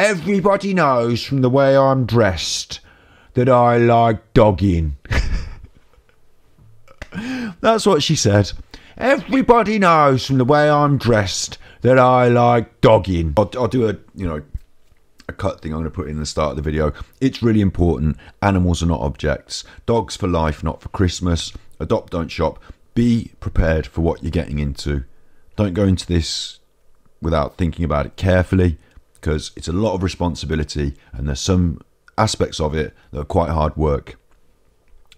Everybody knows from the way I'm dressed that I like dogging. That's what she said. Everybody knows from the way I'm dressed that I like dogging. I'll, I'll do a, you know, a cut thing I'm going to put in the start of the video. It's really important. Animals are not objects. Dogs for life, not for Christmas. Adopt, don't shop. Be prepared for what you're getting into. Don't go into this without thinking about it carefully because it's a lot of responsibility and there's some aspects of it that are quite hard work.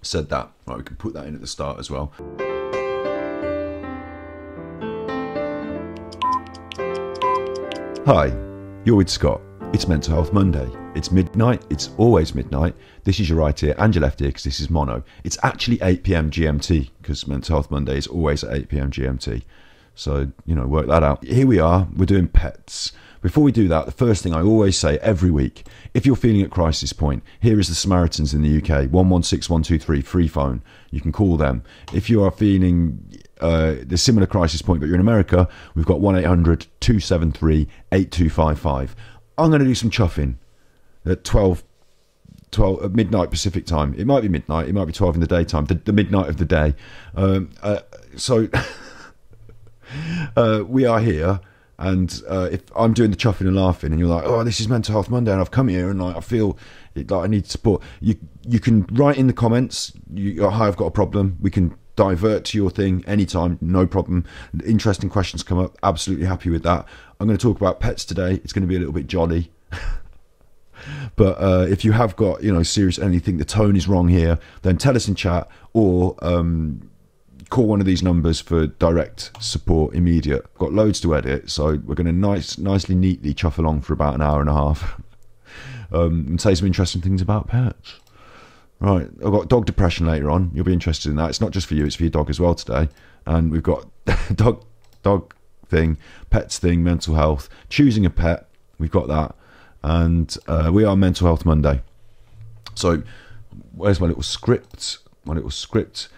Said that. Right, we can put that in at the start as well. Hi, you're with Scott. It's Mental Health Monday. It's midnight. It's always midnight. This is your right ear and your left ear because this is mono. It's actually 8 p.m. GMT because Mental Health Monday is always at 8 p.m. GMT. So, you know, work that out. Here we are. We're doing pets. Before we do that, the first thing I always say every week if you're feeling at crisis point, here is the Samaritans in the UK 116123 free phone. You can call them. If you are feeling uh, the similar crisis point, but you're in America, we've got 1 800 273 8255. I'm going to do some chuffing at 12, 12 at midnight Pacific time. It might be midnight, it might be 12 in the daytime, the, the midnight of the day. Um, uh, so uh, we are here. And uh, if I'm doing the chuffing and laughing, and you're like, "Oh, this is Mental Health Monday," and I've come here and like I feel like I need support, you you can write in the comments. You, hi, I've got a problem. We can divert to your thing anytime, no problem. Interesting questions come up. Absolutely happy with that. I'm going to talk about pets today. It's going to be a little bit jolly. but uh, if you have got you know serious anything, the tone is wrong here, then tell us in chat or. Um, call one of these numbers for direct support immediate. Got loads to edit, so we're going to nice, nicely, neatly chuff along for about an hour and a half um, and say some interesting things about pets. Right, I've got dog depression later on. You'll be interested in that. It's not just for you; it's for your dog as well today. And we've got dog, dog thing, pets thing, mental health, choosing a pet. We've got that, and uh, we are Mental Health Monday. So, where's my little script? My little script.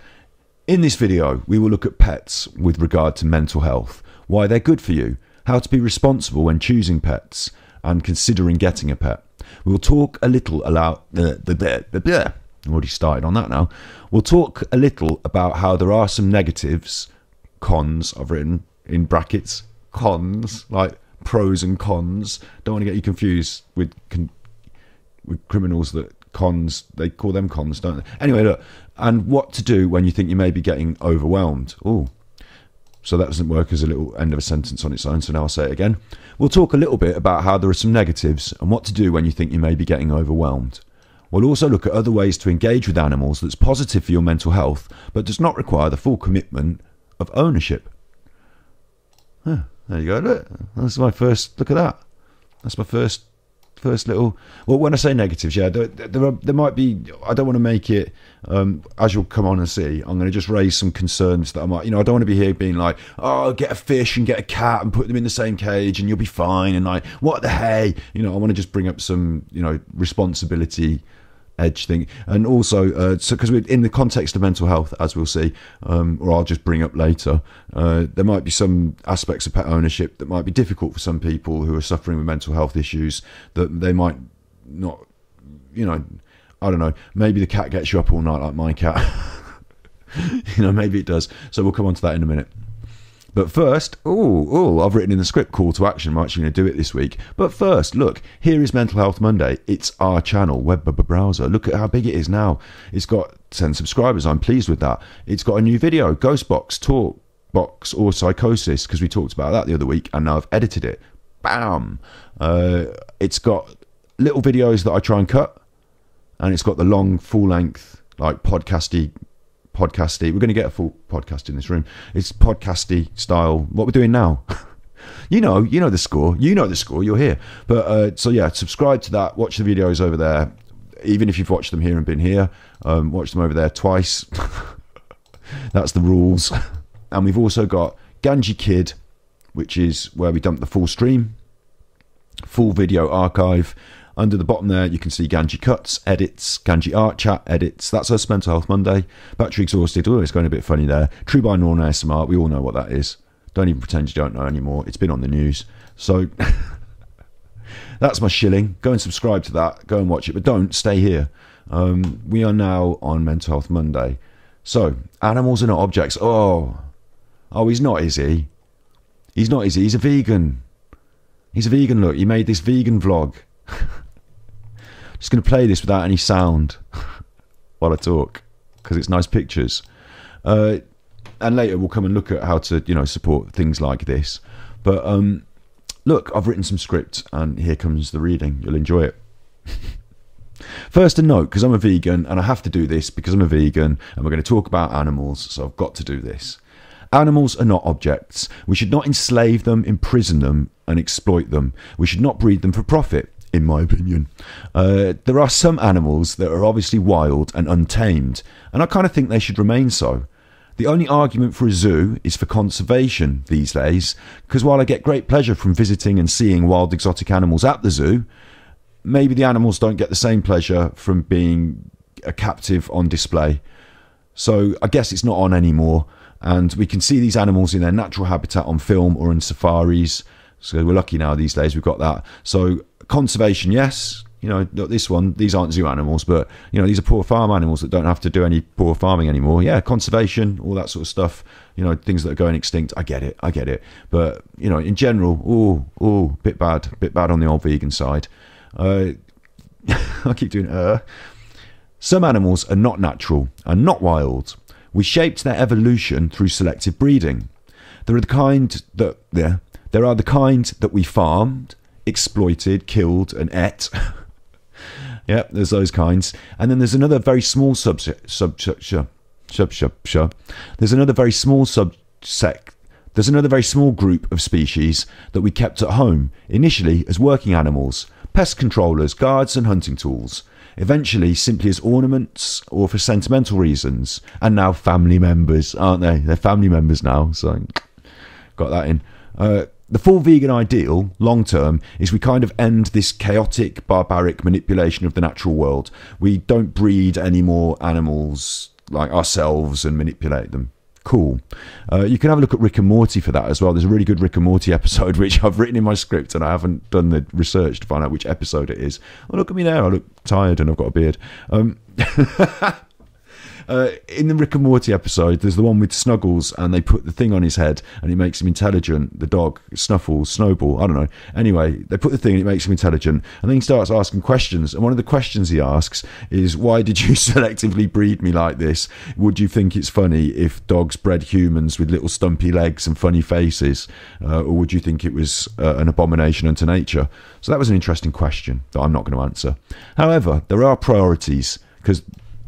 In this video, we will look at pets with regard to mental health, why they're good for you, how to be responsible when choosing pets, and considering getting a pet. We will talk a little about the the I've already started on that now. We'll talk a little about how there are some negatives, cons I've written in brackets, cons like pros and cons. Don't want to get you confused with with criminals that cons they call them cons, don't they? Anyway, look, and what to do when you think you may be getting overwhelmed. Oh, so that doesn't work as a little end of a sentence on its own. So now I'll say it again. We'll talk a little bit about how there are some negatives and what to do when you think you may be getting overwhelmed. We'll also look at other ways to engage with animals that's positive for your mental health, but does not require the full commitment of ownership. Huh, there you go. Look, that's my first look at that. That's my first first little. Well, when I say negatives, yeah, there, there, are, there might be. I don't want to make it. Um, as you'll come on and see, I'm going to just raise some concerns that I might. You know, I don't want to be here being like, oh, get a fish and get a cat and put them in the same cage and you'll be fine. And like, what the hey? You know, I want to just bring up some, you know, responsibility edge thing. And also uh, so because in the context of mental health as we'll see um, or i'll just bring up later uh, there might be some aspects of pet ownership that might be difficult for some people who are suffering with mental health issues that they might not you know i don't know maybe the cat gets you up all night like my cat. You know maybe it does. So we'll come on to that in a minute but first, oh, oh, I've written in the script call to action. I'm actually going to do it this week. But first, look, here is Mental Health Monday. It's our channel, web browser. Look at how big it is now. It's got 10 subscribers. I'm pleased with that. It's got a new video, Ghostbox, Talk Box, or Psychosis, because we talked about that the other week, and now I've edited it. Bam! Uh, it's got little videos that I try and cut, and it's got the long, full length, like podcasty podcasty. We're going to get a full podcast in this room. It's podcasty style. What we're doing now. you know, you know the score. You know the score. You're here. But uh, so yeah, subscribe to that. Watch the videos over there. Even if you've watched them here and been here, um, watch them over there twice. That's the rules. And we've also got Ganji Kid, which is where we dump the full stream, full video archive. Under the bottom there, you can see Ganji Cuts, Edits, Ganji Art Chat, Edits. That's us, Mental Health Monday. Battery Exhausted. Oh, it's going a bit funny there. True by Norn ASMR. We all know what that is. Don't even pretend you don't know anymore. It's been on the news. So, That's my shilling. Go and subscribe to that. Go and watch it, but don't stay here. Um, we are now on Mental Health Monday. So, animals are not objects. Oh, oh, he's not, is he? He's not, is he? He's a vegan. He's a vegan. Look, he made this vegan vlog. Just going to play this without any sound while I talk because it's nice pictures. Uh, and later we'll come and look at how to, you know, support things like this. But um, look, I've written some script, and here comes the reading. You'll enjoy it. First, a note because I'm a vegan and I have to do this because I'm a vegan and we're going to talk about animals, so I've got to do this. Animals are not objects. We should not enslave them, imprison them, and exploit them. We should not breed them for profit, in my opinion. Uh, there are some animals that are obviously wild and untamed, and I kind of think they should remain so. The only argument for a zoo is for conservation these days, because while I get great pleasure from visiting and seeing wild exotic animals at the zoo, maybe the animals don't get the same pleasure from being a captive on display. So I guess it's not on anymore, and we can see these animals in their natural habitat on film or in safaris. So we're lucky now these days we've got that. So conservation, yes, you know, this one, these aren't zoo animals, but you know, these are poor farm animals that don't have to do any poor farming anymore. Yeah, conservation, all that sort of stuff. You know, things that are going extinct. I get it, I get it. But you know, in general, oh, oh, bit bad, bit bad on the old vegan side. Uh, I keep doing uh. Some animals are not natural and not wild. We shaped their evolution through selective breeding. There are the kind that yeah, there are the kind that we farmed, exploited, killed, and ate. Yeah, there's those kinds. And then there's another very small subset. Sub, sub, sub, sub, sub, sub. There's another very small subsect. There's another very small group of species that we kept at home, initially as working animals, pest controllers, guards, and hunting tools. Eventually, simply as ornaments or for sentimental reasons, and now family members, aren't they? They're family members now, so got that in. Uh, the full vegan ideal, long term, is we kind of end this chaotic, barbaric manipulation of the natural world. We don't breed any more animals like ourselves and manipulate them. Cool. Uh, you can have a look at Rick and Morty for that as well. There's a really good Rick and Morty episode which I've written in my script and I haven't done the research to find out which episode it is. Oh, look at me now. I look tired and I've got a beard. Um, Uh, in the Rick and Morty episode, there's the one with Snuggles, and they put the thing on his head, and it makes him intelligent. The dog, Snuffles, Snowball, I don't know. Anyway, they put the thing, and it makes him intelligent, and then he starts asking questions. And one of the questions he asks is, "Why did you selectively breed me like this? Would you think it's funny if dogs bred humans with little stumpy legs and funny faces, uh, or would you think it was uh, an abomination unto nature?" So that was an interesting question that I'm not going to answer. However, there are priorities because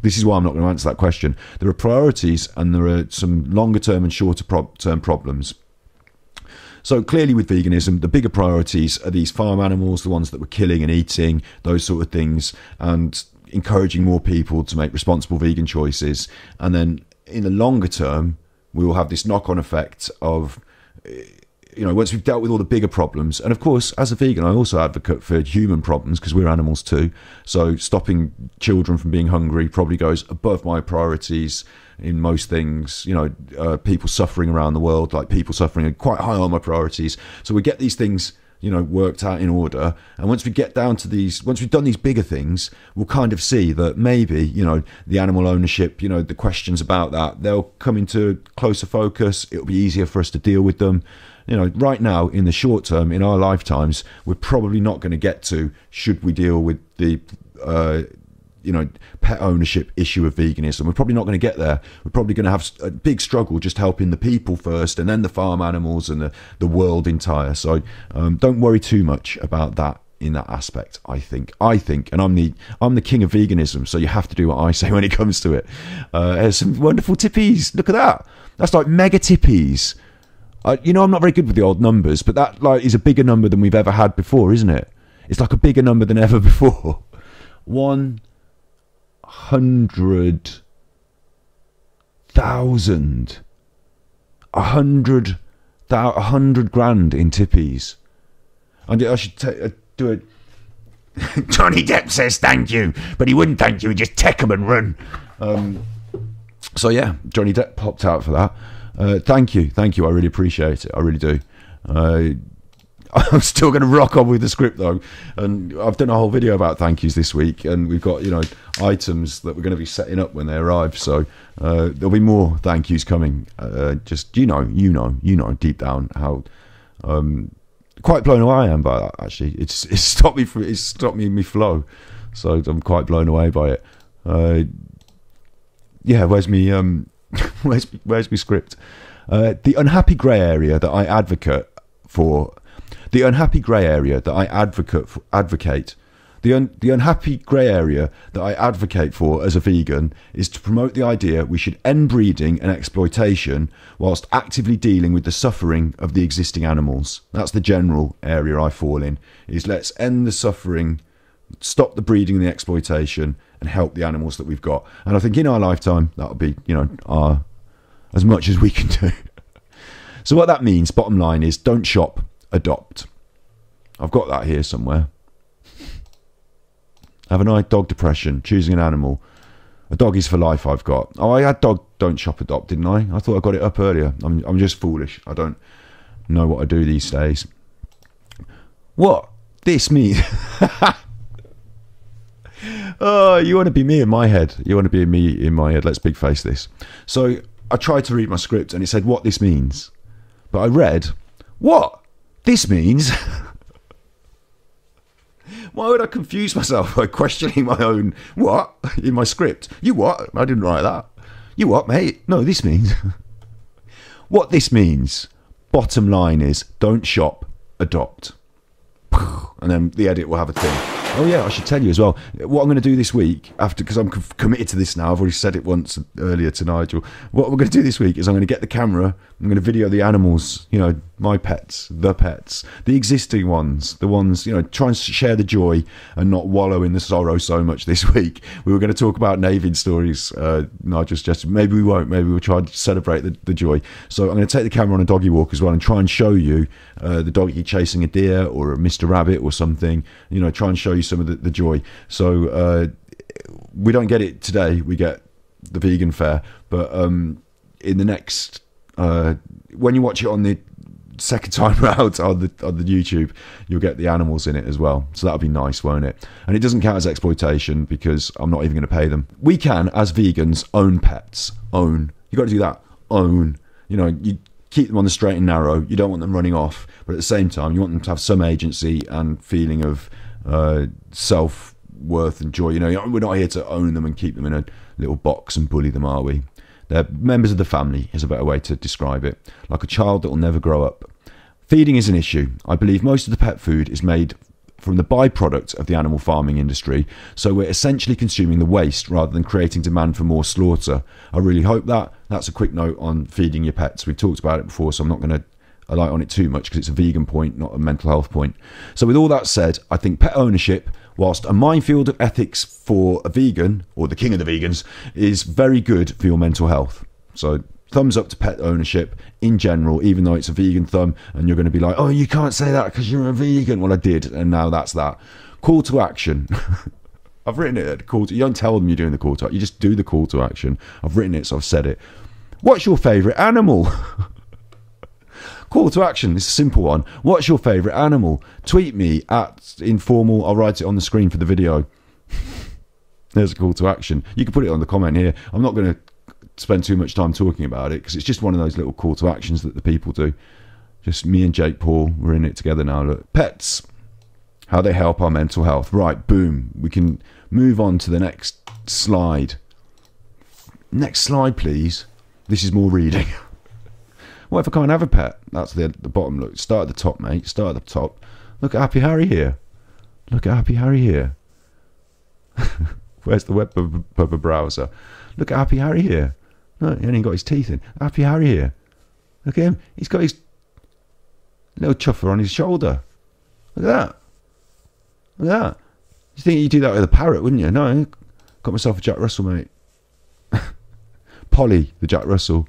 this is why I'm not going to answer that question. There are priorities and there are some longer term and shorter pro- term problems. So clearly, with veganism, the bigger priorities are these farm animals, the ones that we're killing and eating, those sort of things, and encouraging more people to make responsible vegan choices. And then in the longer term, we will have this knock on effect of eh, you know, once we've dealt with all the bigger problems, and of course, as a vegan, I also advocate for human problems because we're animals too. So stopping children from being hungry probably goes above my priorities in most things. You know, uh, people suffering around the world, like people suffering, are quite high on my priorities. So we get these things you know worked out in order and once we get down to these once we've done these bigger things we'll kind of see that maybe you know the animal ownership you know the questions about that they'll come into closer focus it'll be easier for us to deal with them you know, right now in the short term, in our lifetimes, we're probably not going to get to should we deal with the, uh, you know, pet ownership issue of veganism. We're probably not going to get there. We're probably going to have a big struggle just helping the people first, and then the farm animals and the the world entire. So um, don't worry too much about that in that aspect i think i think and i'm the i'm the king of veganism so you have to do what i say when it comes to it uh there's some wonderful tippies look at that that's like mega tippies you know, I'm not very good with the old numbers, but that like is a bigger number than we've ever had before, isn't it? It's like a bigger number than ever before. One hundred thousand, a hundred, a hundred grand in tippies. And I should uh, do it. Johnny Depp says thank you, but he wouldn't thank you. He'd just take him and run. Um, so yeah, Johnny Depp popped out for that. Uh, thank you, thank you. I really appreciate it. I really do. Uh, I'm still going to rock on with the script though, and I've done a whole video about thank yous this week, and we've got you know items that we're going to be setting up when they arrive. So uh, there'll be more thank yous coming. Uh, just you know, you know, you know, deep down how um, quite blown away I am by that. Actually, it's it's stopped me from it's stopped me in my flow, so I'm quite blown away by it. Uh, yeah, where's me um, where's where's my script? Uh, the unhappy grey area that I advocate for, the unhappy grey area that I advocate for, advocate, the un, the unhappy grey area that I advocate for as a vegan is to promote the idea we should end breeding and exploitation whilst actively dealing with the suffering of the existing animals. That's the general area I fall in. Is let's end the suffering, stop the breeding and the exploitation, and help the animals that we've got. And I think in our lifetime that'll be you know our as much as we can do. so what that means, bottom line, is don't shop, adopt. I've got that here somewhere. Haven't I? Dog depression, choosing an animal. A dog is for life. I've got. Oh, I had dog. Don't shop, adopt, didn't I? I thought I got it up earlier. I'm. I'm just foolish. I don't know what I do these days. What this means? oh, you want to be me in my head. You want to be me in my head. Let's big face this. So I tried to read my script and it said what this means. But I read, what this means? Why would I confuse myself by questioning my own what in my script? You what? I didn't write that. You what, mate? No, this means. what this means, bottom line is don't shop, adopt. And then the edit will have a thing. Oh yeah, I should tell you as well. What I'm going to do this week, after because I'm committed to this now. I've already said it once earlier to Nigel. What we're going to do this week is I'm going to get the camera. I'm going to video the animals. You know, my pets, the pets, the existing ones, the ones you know. Try and share the joy and not wallow in the sorrow so much this week. We were going to talk about Navin stories. Uh, Nigel suggested maybe we won't. Maybe we'll try and celebrate the, the joy. So I'm going to take the camera on a doggy walk as well and try and show you uh, the doggy chasing a deer or a Mr. Rabbit or something. You know, try and show you some of the, the joy. So uh, we don't get it today. We get the vegan fare, but um, in the next uh, when you watch it on the second time round on the on the YouTube, you'll get the animals in it as well. So that'll be nice, won't it? And it doesn't count as exploitation because I'm not even going to pay them. We can, as vegans, own pets. Own. You got to do that. Own. You know, you keep them on the straight and narrow. You don't want them running off, but at the same time, you want them to have some agency and feeling of uh, self worth and joy. You know, we're not here to own them and keep them in a little box and bully them, are we? They're members of the family, is a better way to describe it. Like a child that will never grow up. Feeding is an issue. I believe most of the pet food is made from the byproduct of the animal farming industry, so we're essentially consuming the waste rather than creating demand for more slaughter. I really hope that. That's a quick note on feeding your pets. We've talked about it before, so I'm not going to alight on it too much because it's a vegan point, not a mental health point. So, with all that said, I think pet ownership, whilst a minefield of ethics for a vegan, or the king of the vegans, is very good for your mental health. So, thumbs up to pet ownership in general, even though it's a vegan thumb, and you're going to be like, oh, you can't say that because you're a vegan. Well, I did, and now that's that. Call to action. I've written it. Call to, you don't tell them you're doing the call to. You just do the call to action. I've written it, so I've said it. What's your favourite animal? Call to action. It's a simple one. What's your favourite animal? Tweet me at informal. I'll write it on the screen for the video. There's a call to action. You can put it on the comment here. I'm not going to spend too much time talking about it because it's just one of those little call to actions that the people do. Just me and Jake Paul, we're in it together now. Look, pets, how they help our mental health. Right, boom. We can move on to the next slide. Next slide, please. This is more reading. What if I can't have a pet? That's the the bottom. Look, start at the top, mate. Start at the top. Look at Happy Harry here. Look at Happy Harry here. Where's the web browser? Look at Happy Harry here. No, he only got his teeth in. Happy Harry here. Look at him. He's got his little chuffer on his shoulder. Look at that. Look at that. You think you'd do that with a parrot, wouldn't you? No, got myself a Jack Russell, mate. Polly, the Jack Russell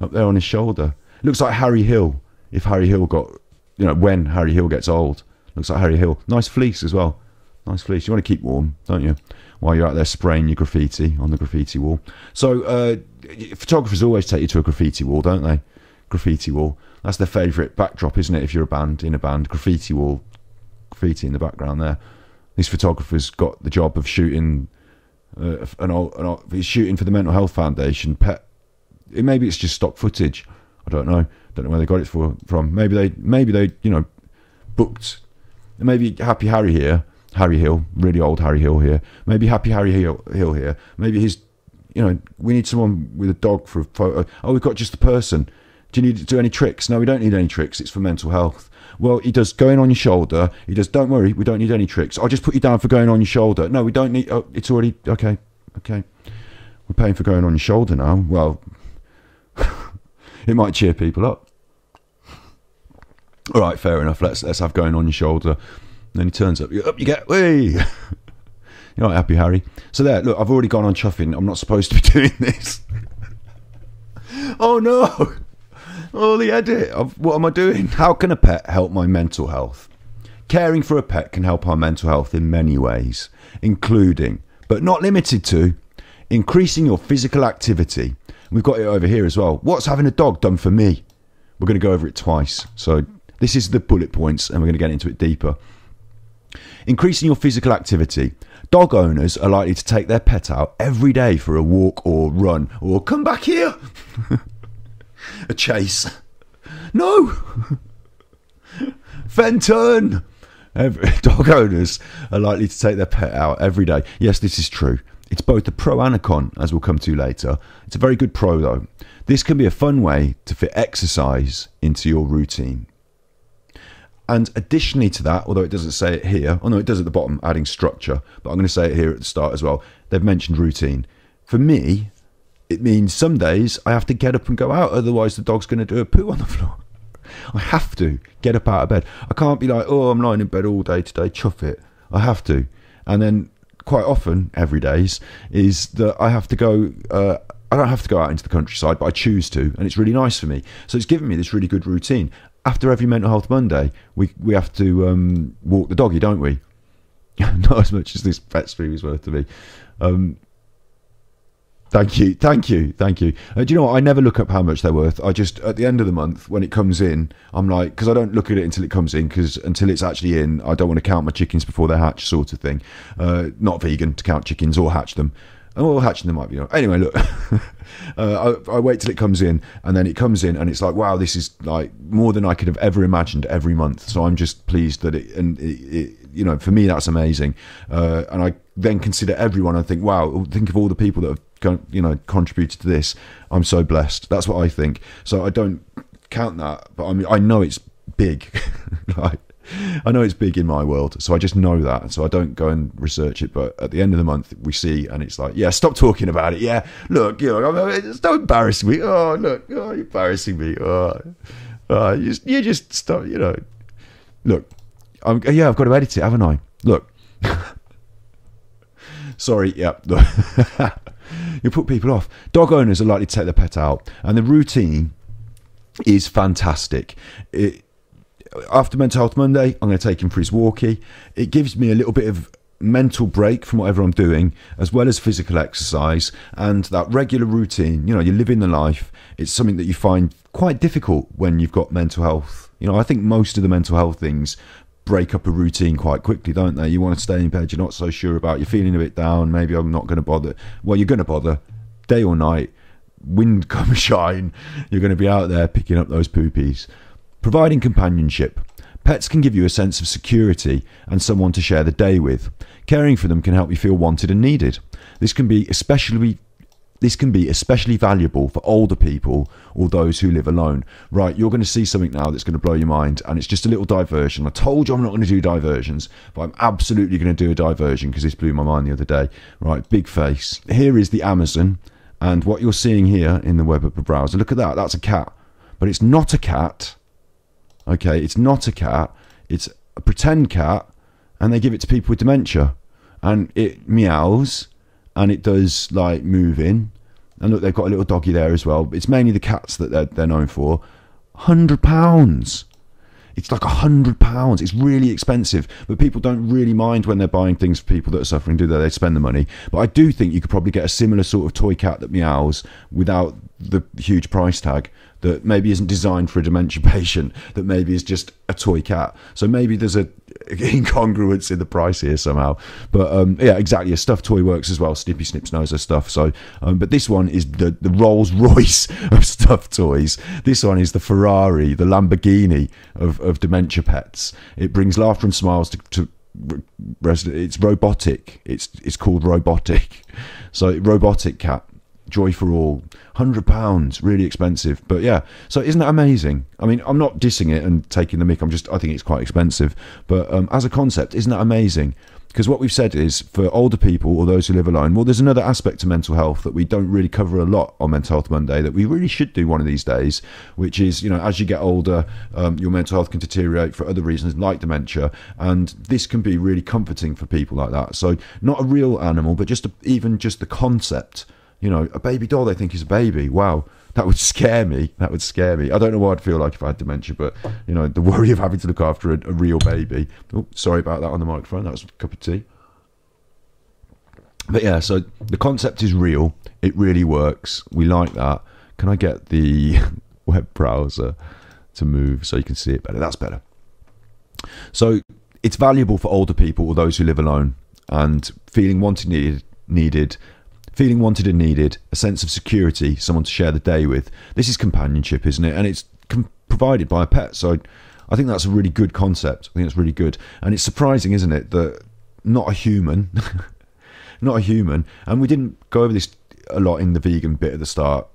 up there on his shoulder. Looks like Harry Hill. If Harry Hill got, you know, when Harry Hill gets old, looks like Harry Hill. Nice fleece as well. Nice fleece. You want to keep warm, don't you? While you're out there spraying your graffiti on the graffiti wall. So uh, photographers always take you to a graffiti wall, don't they? graffiti wall. That's their favourite backdrop, isn't it? If you're a band in a band, graffiti wall, graffiti in the background there. These photographer's got the job of shooting uh, an old, an old, he's shooting for the Mental Health Foundation. Pet, maybe it's just stock footage. I don't know. Don't know where they got it for, from. Maybe they, maybe they, you know, booked. Maybe Happy Harry here, Harry Hill, really old Harry Hill here. Maybe Happy Harry Hill, Hill here. Maybe his, you know, we need someone with a dog for a photo. Oh, we've got just the person. Do you need to do any tricks? No, we don't need any tricks. It's for mental health. Well, he does going on your shoulder. He does, don't worry, we don't need any tricks. I'll just put you down for going on your shoulder. No, we don't need, oh, it's already, okay, okay. We're paying for going on your shoulder now. Well, it might cheer people up. All right, fair enough. Let's let's have going on your shoulder. And then he turns up. Up you get. Way. You're not happy, Harry. So there. Look, I've already gone on chuffing. I'm not supposed to be doing this. oh no. Oh, the edit. What am I doing? How can a pet help my mental health? Caring for a pet can help our mental health in many ways, including, but not limited to, increasing your physical activity. We've got it over here as well. What's having a dog done for me? We're going to go over it twice. So this is the bullet points, and we're going to get into it deeper. Increasing your physical activity. Dog owners are likely to take their pet out every day for a walk or run or come back here. a chase. No! Fenton! Every, dog owners are likely to take their pet out every day. Yes, this is true. It's both a pro and a con, as we'll come to later. It's a very good pro, though. This can be a fun way to fit exercise into your routine. And additionally to that, although it doesn't say it here, oh no, it does at the bottom, adding structure, but I'm going to say it here at the start as well. They've mentioned routine. For me, it means some days I have to get up and go out, otherwise the dog's going to do a poo on the floor. I have to get up out of bed. I can't be like, oh, I'm lying in bed all day today, chuff it. I have to. And then quite often, every days, is that I have to go. Uh, I don't have to go out into the countryside, but I choose to, and it's really nice for me. So it's given me this really good routine. After every mental health Monday, we we have to um, walk the doggy, don't we? Not as much as this pet stream is worth to me. Um, Thank you, thank you, thank you. Uh, do you know what? I never look up how much they're worth. I just at the end of the month when it comes in, I'm like because I don't look at it until it comes in because until it's actually in, I don't want to count my chickens before they hatch, sort of thing. Uh, not vegan to count chickens or hatch them. Oh, hatching them might be. Anyway, look, uh, I, I, wait till it comes in, and then it comes in, and it's like, wow, this is like more than I could have ever imagined every month. So I'm just pleased that it, and it, it, you know, for me that's amazing. Uh, and I then consider everyone and think, wow, think of all the people that have you know contributed to this i'm so blessed that's what i think so i don't count that but i mean i know it's big like I know it's big in my world, so I just know that. So I don't go and research it. But at the end of the month, we see, and it's like, yeah, stop talking about it. Yeah, look, you know, don't embarrass me. Oh, look, oh, you're embarrassing me. Oh, oh you, just, you just stop. You know, look, I'm, yeah, I've got to edit it, haven't I? Look. Sorry, yeah. you put people off. Dog owners are likely to take their pet out, and the routine is fantastic. It, after Mental Health Monday, I'm going to take him for his walkie. It gives me a little bit of mental break from whatever I'm doing, as well as physical exercise and that regular routine. You know, you're living the life. It's something that you find quite difficult when you've got mental health. You know, I think most of the mental health things break up a routine quite quickly, don't they? You want to stay in bed, you're not so sure about, you're feeling a bit down, maybe I'm not going to bother. Well, you're going to bother day or night, wind come shine, you're going to be out there picking up those poopies. Providing companionship. Pets can give you a sense of security and someone to share the day with. Caring for them can help you feel wanted and needed. This can be especially this can be especially valuable for older people or those who live alone. Right, you're going to see something now that's going to blow your mind, and it's just a little diversion. I told you I'm not going to do diversions, but I'm absolutely going to do a diversion because this blew my mind the other day. Right, big face. Here is the Amazon, and what you're seeing here in the web browser, look at that, that's a cat. But it's not a cat. Okay, it's not a cat, it's a pretend cat, and they give it to people with dementia. And it meows and it does like moving. And look, they've got a little doggy there as well. It's mainly the cats that they're, they're known for. Hundred pounds. It's like a hundred pounds. It's really expensive, but people don't really mind when they're buying things for people that are suffering, do they? They spend the money. But I do think you could probably get a similar sort of toy cat that meows without the huge price tag that maybe isn't designed for a dementia patient, that maybe is just a toy cat. So maybe there's a incongruence in the price here somehow. But um, yeah, exactly. A stuffed toy works as well. Snippy Snips knows her stuff. So, um, but this one is the the Rolls Royce of stuffed toys. This one is the Ferrari, the Lamborghini of of dementia pets. It brings laughter and smiles to, to it's robotic. It's it's called robotic. So robotic cat Joy for all, hundred pounds, really expensive. But yeah, so isn't that amazing? I mean, I'm not dissing it and taking the mic. I'm just, I think it's quite expensive. But um, as a concept, isn't that amazing? Because what we've said is for older people or those who live alone, well, there's another aspect to mental health that we don't really cover a lot on Mental Health Monday that we really should do one of these days, which is, you know, as you get older, um, your mental health can deteriorate for other reasons like dementia. And this can be really comforting for people like that. So, not a real animal, but just a, even just the concept you know, a baby doll they think is a baby. Wow, that would scare me. That would scare me. I don't know what I'd feel like if I had dementia, but you know, the worry of having to look after a, a real baby. Oh, sorry about that on the microphone. That was a cup of tea. But yeah, so the concept is real. It really works. We like that. Can I get the web browser to move so you can see it better? That's better. So it's valuable for older people or those who live alone and feeling wanted, needed, needed feeling wanted and needed, a sense of security, someone to share the day with. This is companionship, isn't it? And it's provided by a pet. So I think that's a really good concept. I think it's really good. And it's surprising, isn't it, that not a human, not a human, and we didn't go over this a lot in the vegan bit at the start.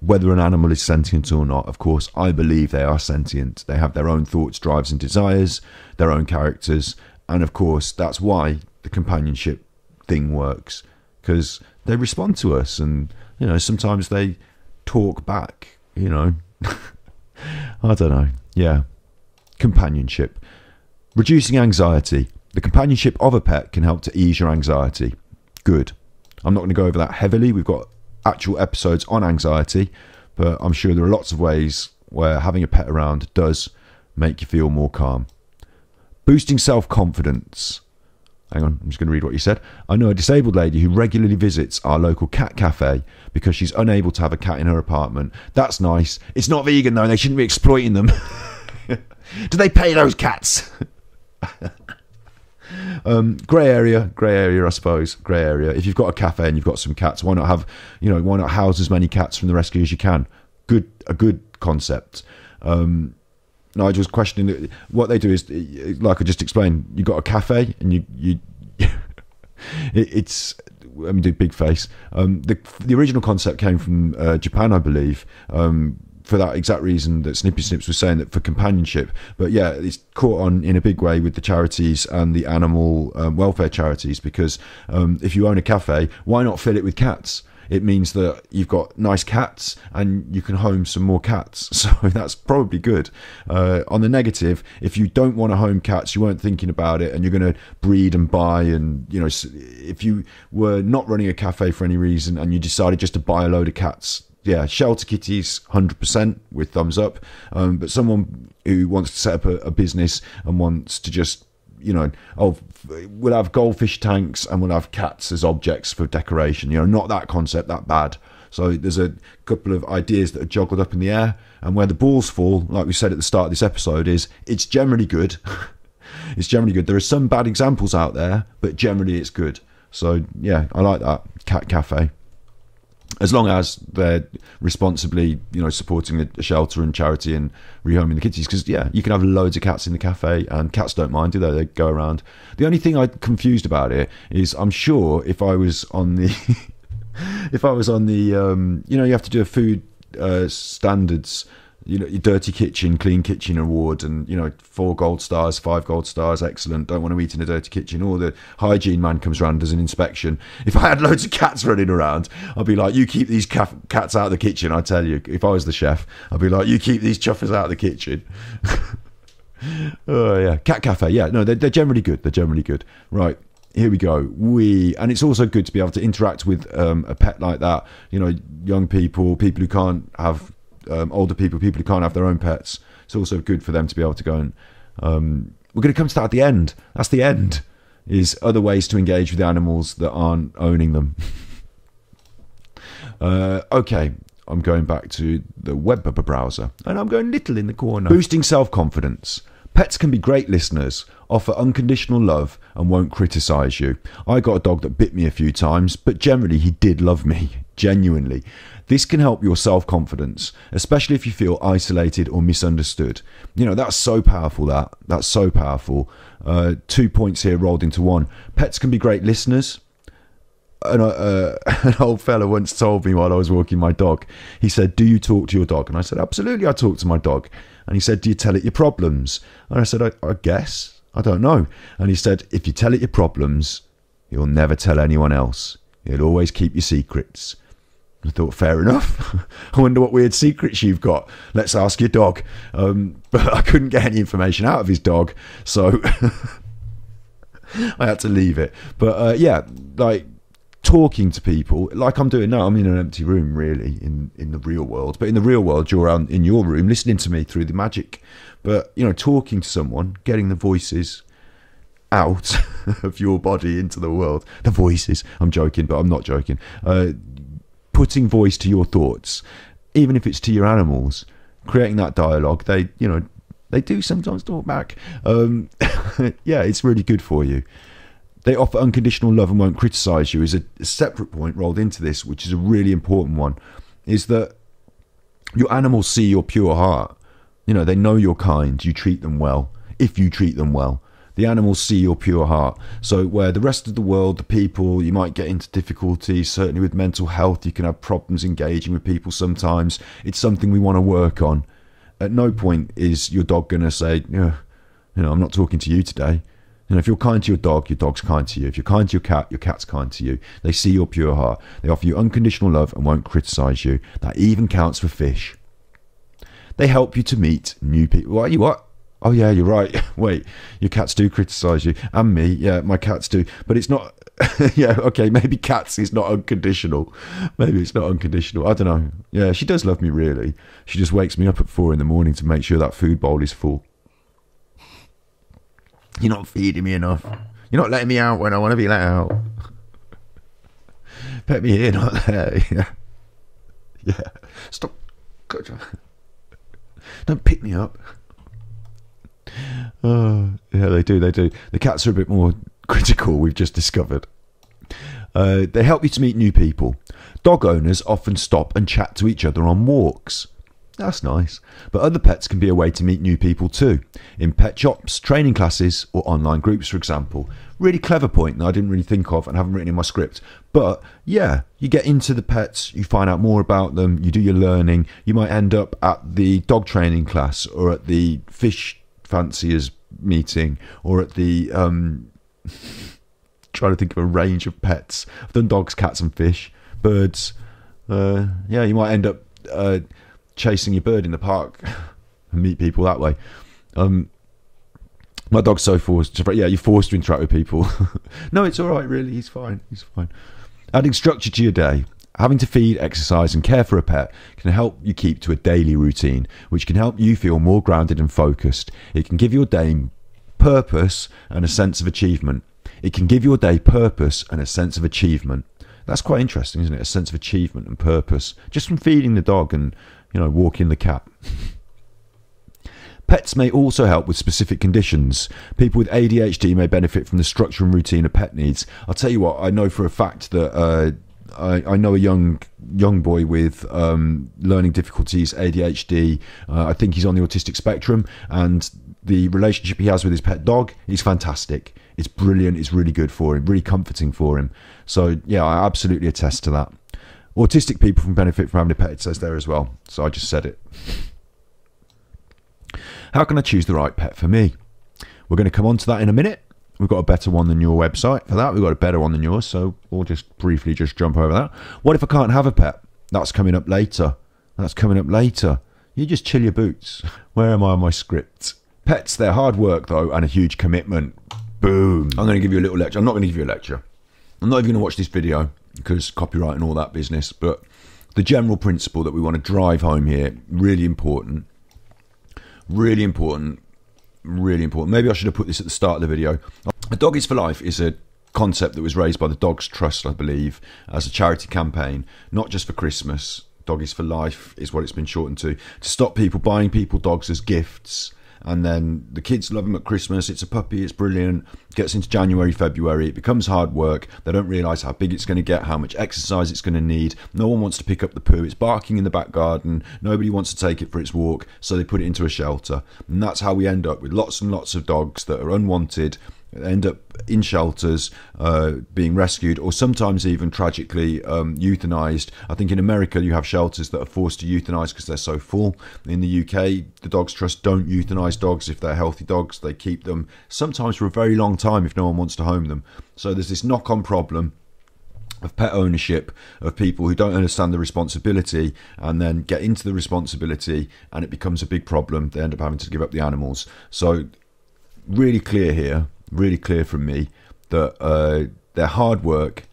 Whether an animal is sentient or not, of course, I believe they are sentient. They have their own thoughts, drives, and desires, their own characters. And of course, that's why the companionship thing works. Because they respond to us, and you know sometimes they talk back. You know, I don't know. Yeah, companionship, reducing anxiety. The companionship of a pet can help to ease your anxiety. Good. I'm not going to go over that heavily. We've got actual episodes on anxiety, but I'm sure there are lots of ways where having a pet around does make you feel more calm. Boosting self confidence. Hang on, I'm just going to read what you said. I know a disabled lady who regularly visits our local cat cafe because she's unable to have a cat in her apartment. That's nice. It's not vegan though, and they shouldn't be exploiting them. Do they pay those cats? um, grey area, grey area, I suppose. Grey area. If you've got a cafe and you've got some cats, why not have, you know, why not house as many cats from the rescue as you can? Good, a good concept. Um, Nigel's questioning what they do is like I just explained. You got a cafe and you you it's let me do big face. Um, the the original concept came from uh, Japan, I believe. Um, for that exact reason that Snippy Snips was saying that for companionship. But yeah, it's caught on in a big way with the charities and the animal um, welfare charities because um, if you own a cafe, why not fill it with cats? It means that you've got nice cats and you can home some more cats. So that's probably good. Uh, on the negative, if you don't want to home cats, you weren't thinking about it, and you're going to breed and buy, and you know, if you were not running a cafe for any reason and you decided just to buy a load of cats yeah, shelter kitties, hundred percent with thumbs up. Um, but someone who wants to set up a, a, business and wants to just you know, oh, we'll have goldfish tanks and we'll have cats as objects for decoration. You know, not that concept that bad. So there's a couple of ideas that are joggled up in the air, and where the balls fall, like we said at the start of this episode, is it's generally good. it's generally good. There are some bad examples out there, but generally it's good. So yeah, I like that cat cafe as long as they're responsibly, you know, supporting a shelter and charity and rehoming the kitties. Because yeah, you can have loads of cats in the cafe, and cats don't mind, do they? They go around. The only thing I'm confused about it is, I'm sure if I was on the, if I was on the, um, you know, you have to do a food uh, standards you know your dirty kitchen clean kitchen award and you know four gold stars five gold stars excellent. Don't want to eat in a dirty kitchen. Or the hygiene man comes around does an inspection. If i had loads of cats running around i'd be like you keep these cats out of the kitchen. I tell you if i was the chef i'd be like you keep these chuffers out of the kitchen. Oh yeah. Cat cafe yeah. No they're, they're generally good. They're generally good. Right. Here we go. We and it's also good to be able to interact with um, a pet like that. You know, young people, people who can't have um, older people, people who can't have their own pets. It's also good for them to be able to go and. Um, we're going to come to that at the end. That's the end. Is other ways to engage with animals that aren't owning them. uh, okay, I'm going back to the web browser and I'm going little in the corner. Boosting self confidence. Pets can be great listeners, offer unconditional love, and won't criticise you. I got a dog that bit me a few times, but generally he did love me, genuinely. This can help your self confidence, especially if you feel isolated or misunderstood. You know, that's so powerful, that. That's so powerful. Uh, two points here rolled into one. Pets can be great listeners. An, uh, an old fella once told me while I was walking my dog, he said, Do you talk to your dog? And I said, Absolutely, I talk to my dog. And he said, Do you tell it your problems? And I said, I, I guess. I don't know. And he said, If you tell it your problems, you'll never tell anyone else. You'll always keep your secrets. I thought, fair enough. I wonder what weird secrets you've got. Let's ask your dog. Um, but I couldn't get any information out of his dog, so I had to leave it. But uh, yeah, like talking to people like I'm doing now. I'm in an empty room, really, in in the real world. But in the real world, you're in your room listening to me through the magic. But you know, talking to someone, getting the voices out of your body into the world. The voices. I'm joking, but I'm not joking. Uh, putting voice to your thoughts, even if it's to your animals, creating that dialogue. They, you know, they do sometimes talk back. Um, yeah, it's really good for you. They offer unconditional love and won't criticize you. Is a, a separate point rolled into this, which is a really important one. Is that your animals see your pure heart. You know, they know you're kind. You treat them well. If you treat them well, the animals see your pure heart. So, where the rest of the world, the people, you might get into difficulties, certainly with mental health, you can have problems engaging with people sometimes. It's something we want to work on. At no point is your dog going to say, yeah, you know, I'm not talking to you today. You know, if you're kind to your dog, your dog's kind to you. If you're kind to your cat, your cat's kind to you. They see your pure heart. They offer you unconditional love and won't criticize you. That even counts for fish. They help you to meet new people. What? You what? Oh yeah, you're right. Wait, your cats do criticise you and me. Yeah, my cats do, but it's not. yeah, okay, maybe cats is not unconditional. Maybe it's not unconditional. I don't know. Yeah, she does love me really. She just wakes me up at four in the morning to make sure that food bowl is full. You're not feeding me enough. You're not letting me out when I want to be let out. Pet me here, not there. Yeah. Yeah. Stop. Don't pick me up. Oh, yeah, they do. They do. The cats are a bit more critical, we've just discovered. Uh, they help you to meet new people. Dog owners often stop and chat to each other on walks. That's nice. But other pets can be a way to meet new people too. In pet shops, training classes, or online groups, for example. Really clever point that I didn't really think of and haven't written in my script. But yeah, you get into the pets, you find out more about them, you do your learning. You might end up at the dog training class or at the fish fanciers meeting or at the um, trying to think of a range of pets. I've done dogs, cats, and fish, birds. Uh, yeah, you might end up uh, chasing your bird in the park and meet people that way. Um, my dog's so forced. To, yeah, you're forced to interact with people. no, it's all right. Really, he's fine. He's fine. Adding structure to your day. Having to feed, exercise, and care for a pet can help you keep to a daily routine, which can help you feel more grounded and focused. It can give your day purpose and a sense of achievement. It can give your day purpose and a sense of achievement. That's quite interesting, isn't it? A sense of achievement and purpose just from feeding the dog and, you know, walking the cat. Pets may also help with specific conditions. People with ADHD may benefit from the structure and routine of pet needs. I'll tell you what, I know for a fact that uh, I, I know a young young boy with um, learning difficulties, ADHD. Uh, I think he's on the autistic spectrum, and the relationship he has with his pet dog is fantastic. It's brilliant. It's really good for him, really comforting for him. So yeah, I absolutely attest to that. Autistic people can benefit from having a pet. It says there as well. So I just said it. How can I choose the right pet for me? We're going to come on to that in a minute. We've got a better one than your website for that. We've got a better one than yours, so we'll just briefly just jump over that. What if I can't have a pet? That's coming up later. That's coming up later. You just chill your boots. Where am I on my script? Pets, they're hard work though, and a huge commitment. Boom. I'm going to give you a little lecture. I'm not going to give you a lecture. I'm not even going to watch this video because copyright and all that business. But the general principle that we want to drive home here, really important. Really important really important. Maybe I should have put this at the start of the video. A Dog is for Life is a concept that was raised by the Dogs Trust, I believe, as a charity campaign, not just for Christmas. Dog is for life is what it's been shortened to. To stop people buying people dogs as gifts and then the kids love them at Christmas. It's a puppy, it's brilliant. Gets into January, February, it becomes hard work. They don't realise how big it's going to get, how much exercise it's going to need. No one wants to pick up the poo. It's barking in the back garden. Nobody wants to take it for its walk, so they put it into a shelter. And that's how we end up with lots and lots of dogs that are unwanted end up in shelters uh, being rescued or sometimes even tragically um, euthanized. I think in America you have shelters that are forced to euthanize because they're so full. In the UK, the Dogs Trust don't euthanize dogs if they're healthy dogs. They keep them sometimes for a very long time if no one wants to home them. So there's this knock on problem of pet ownership of people who don't understand the responsibility and then get into the responsibility and it becomes a big problem they end up having to give up the animals so really clear here really clear from me that uh, they're hard work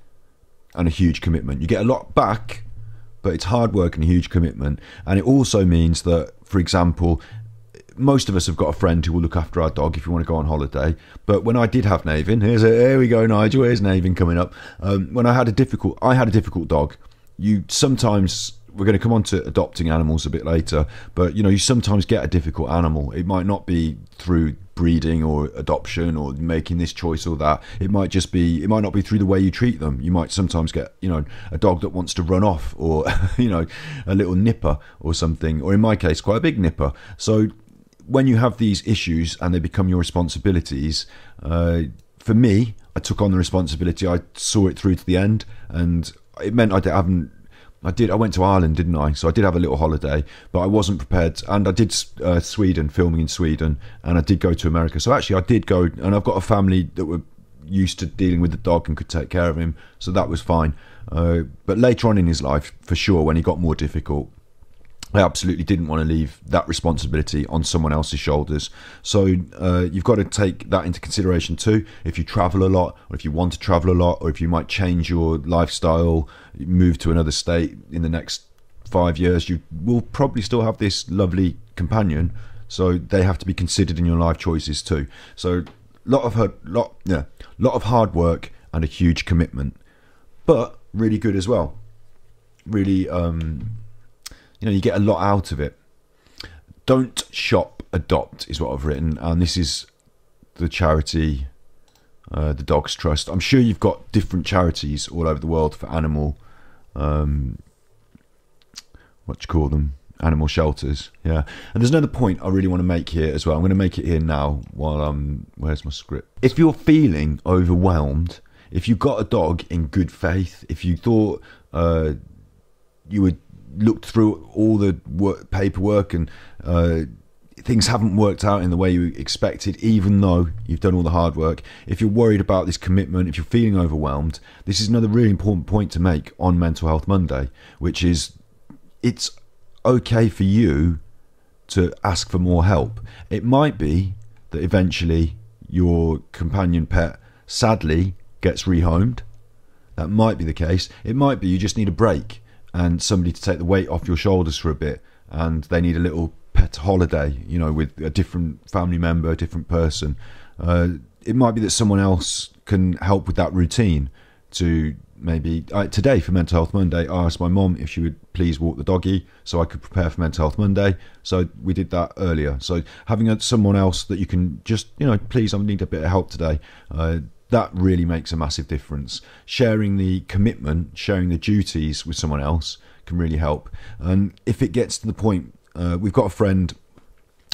and a huge commitment. You get a lot back, but it's hard work and a huge commitment. And it also means that, for example, most of us have got a friend who will look after our dog if you want to go on holiday. But when I did have Navin, here's a, here we go, Nigel. Here's Navin coming up. Um, when I had a difficult, I had a difficult dog. You sometimes we're going to come on to adopting animals a bit later, but you know, you sometimes get a difficult animal. It might not be through breeding or adoption or making this choice or that. It might just be, it might not be through the way you treat them. You might sometimes get, you know, a dog that wants to run off or, you know, a little nipper or something, or in my case, quite a big nipper. So when you have these issues and they become your responsibilities, uh, for me, I took on the responsibility. I saw it through to the end, and it meant I haven't I did. I went to Ireland, didn't I? So I did have a little holiday, but I wasn't prepared. And I did uh, Sweden, filming in Sweden, and I did go to America. So actually, I did go, and I've got a family that were used to dealing with the dog and could take care of him, so that was fine. Uh, but later on in his life, for sure, when he got more difficult, I absolutely didn't want to leave that responsibility on someone else's shoulders. So uh, you've got to take that into consideration too. If you travel a lot, or if you want to travel a lot, or if you might change your lifestyle, move to another state in the next five years, you will probably still have this lovely companion. So they have to be considered in your life choices too. So lot of hard, lot yeah, lot of hard work and a huge commitment, but really good as well. Really. Um, you know you get a lot out of it. Don't shop, adopt is what I've written, and this is the charity, uh, the Dogs Trust. I'm sure you've got different charities all over the world for animal, um, what you call them? Animal shelters. Yeah, and there's another point I really want to make here as well. I'm going to make it here now while I'm. Where's my script? If you're feeling overwhelmed, if you got a dog in good faith, if you thought uh, you would looked through all the work, paperwork and uh, things haven't worked out in the way you expected, even though you've done all the hard work. If you're worried about this commitment, if you're feeling overwhelmed, this is another really important point to make on Mental Health Monday, which is it's okay for you to ask for more help. It might be that eventually your companion pet sadly gets rehomed. That might be the case. It might be you just need a break and somebody to take the weight off your shoulders for a bit and they need a little pet holiday you know with a different family member a different person. Uh, it might be that someone else can help with that routine to maybe uh, today for mental health monday i asked my mom if she would please walk the doggy so i could prepare for mental health monday. So we did that earlier. So having someone else that you can just you know please i need a bit of help today uh, that really makes a massive difference. Sharing the commitment, sharing the duties with someone else can really help. And if it gets to the point, uh, we've got a friend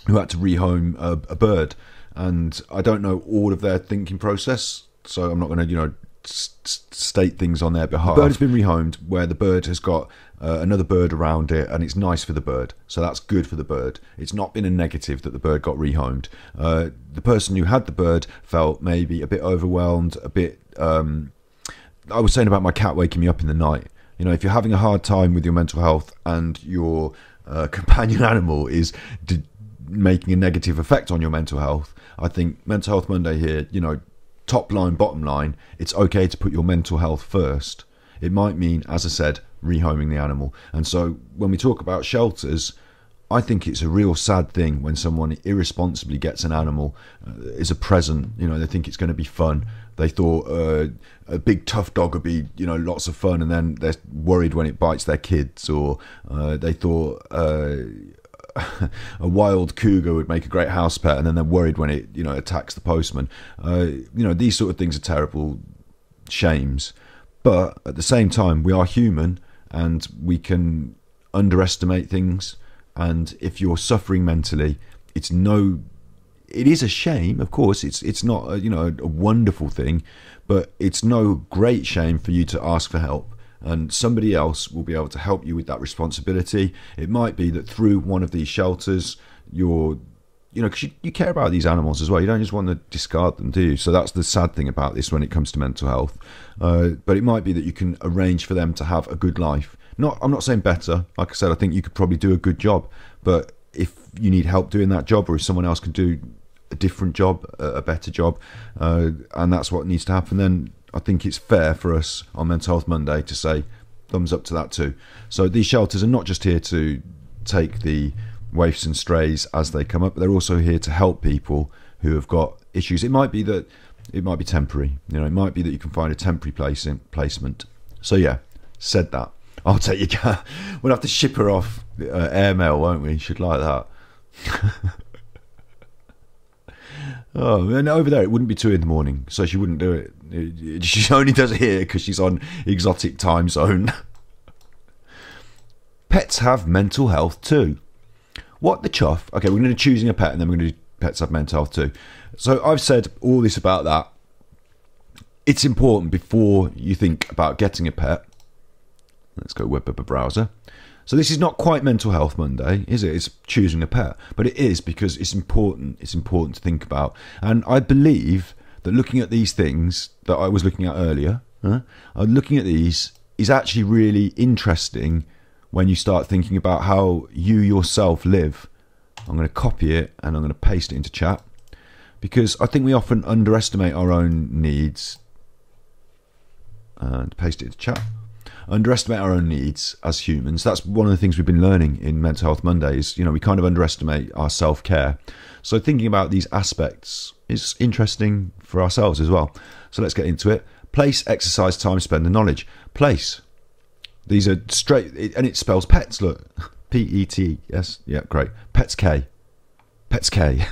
who had to rehome a, a bird, and I don't know all of their thinking process, so I'm not going to, you know, state things on their behalf. The bird has been rehomed where the bird has got uh, another bird around it and it's nice for the bird. So that's good for the bird. It's not been a negative that the bird got rehomed. Uh, the person who had the bird felt maybe a bit overwhelmed, a bit. Um, I was saying about my cat waking me up in the night. You know, if you're having a hard time with your mental health and your uh, companion animal is making a negative effect on your mental health, I think Mental Health Monday here, you know, top line, bottom line, it's okay to put your mental health first. It might mean, as I said, rehoming the animal. And so when we talk about shelters, I think it's a real sad thing when someone irresponsibly gets an animal uh, as a present. You know, they think it's going to be fun. They thought uh, a big tough dog would be, you know, lots of fun, and then they're worried when it bites their kids, or uh, they thought uh, a wild cougar would make a great house pet, and then they're worried when it, you know, attacks the postman. Uh, you know, these sort of things are terrible shames, but at the same time, we are human, and we can underestimate things. And if you're suffering mentally, it's no it is a shame, of course. It's it's not a, you know a wonderful thing, but it's no great shame for you to ask for help, and somebody else will be able to help you with that responsibility. It might be that through one of these shelters, you're you know, because you, you care about these animals as well. You don't just want to discard them, do you? So that's the sad thing about this when it comes to mental health. Uh, but it might be that you can arrange for them to have a good life. Not, I'm not saying better. Like I said, I think you could probably do a good job. But if you need help doing that job, or if someone else can do a different job, a better job, uh, and that's what needs to happen. Then I think it's fair for us on Mental Health Monday to say thumbs up to that too. So these shelters are not just here to take the waifs and strays as they come up, but they're also here to help people who have got issues. It might be that it might be temporary. You know, it might be that you can find a temporary place in, placement. So yeah, said that. I'll take your We'll have to ship her off uh, airmail, won't we? Should like that. Oh, and over there it wouldn't be two in the morning, so she wouldn't do it. She only does it here because she's on exotic time zone. Pets have mental health too. What the chuff? Okay, we're going to choosing a pet, and then we're going to do pets have mental health too. So I've said all this about that. It's important before you think about getting a pet. Let's go web browser. So this is not quite mental health Monday, is it? It's choosing a pet, but it is because it's important. It's important to think about, and I believe that looking at these things that I was looking at earlier, huh, uh, looking at these is actually really interesting when you start thinking about how you yourself live. I'm going to copy it and I'm going to paste it into chat because I think we often underestimate our own needs. And paste it into chat underestimate our own needs as humans. That's one of the things we've been learning in Mental Health Mondays. You know, we kind of underestimate our self care. So thinking about these aspects is interesting for ourselves as well. So let's get into it. Place, exercise, time spend, and knowledge. Place. These are straight, and it spells pets. Look, P E T S. Yeah, great. Pets K. Pets K.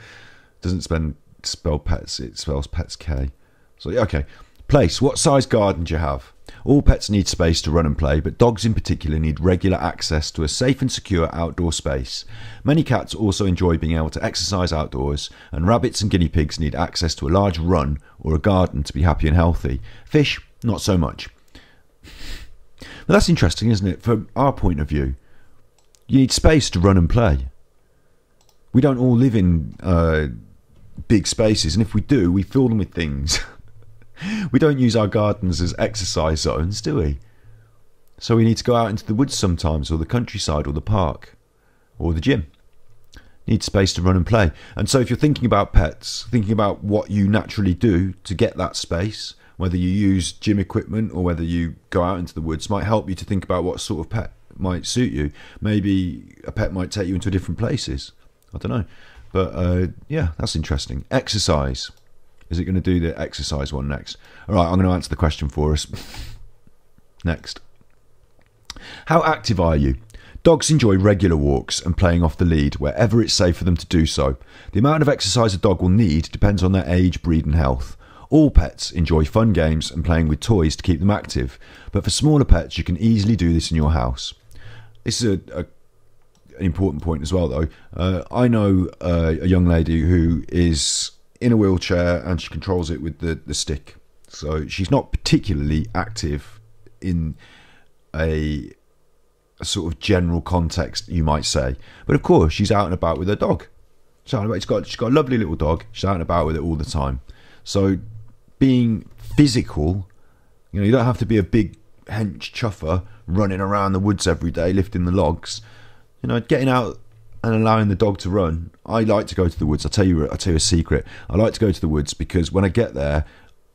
Doesn't spend spell pets. It spells pets K. So yeah, okay. Place. What size garden do you have? All pets need space to run and play, but dogs in particular need regular access to a safe and secure outdoor space. Many cats also enjoy being able to exercise outdoors, and rabbits and guinea pigs need access to a large run or a garden to be happy and healthy. Fish, not so much. But that's interesting, isn't it? From our point of view, you need space to run and play. We don't all live in uh, big spaces, and if we do, we fill them with things. we don't use our gardens as exercise zones, do we? So we need to go out into the woods sometimes, or the countryside, or the park, or the gym. Need space to run and play. And so, if you're thinking about pets, thinking about what you naturally do to get that space, whether you use gym equipment or whether you go out into the woods, might help you to think about what sort of pet might suit you. Maybe a pet might take you into different places. I don't know. But uh, yeah, that's interesting. Exercise. Is it going to do the exercise one next? All right, I'm going to answer the question for us. next. How active are you? Dogs enjoy regular walks and playing off the lead wherever it's safe for them to do so. The amount of exercise a dog will need depends on their age, breed, and health. All pets enjoy fun games and playing with toys to keep them active, but for smaller pets, you can easily do this in your house. This is a, a an important point as well, though. Uh, I know uh, a young lady who is in a wheelchair and she controls it with the, the stick. So she's not particularly active in a, a, sort of general context, you might say. But of course, she's out and about with her dog. She's. She's, got, she's got a lovely little dog. She's out and about with it all the time. So being physical, you know, you don't have to be a big hench chuffer running around the woods every day lifting the logs. You know, getting out and allowing the dog to run. I like to go to the woods. I'll tell you, I'll tell you a secret. I like to go to the woods because when I get there,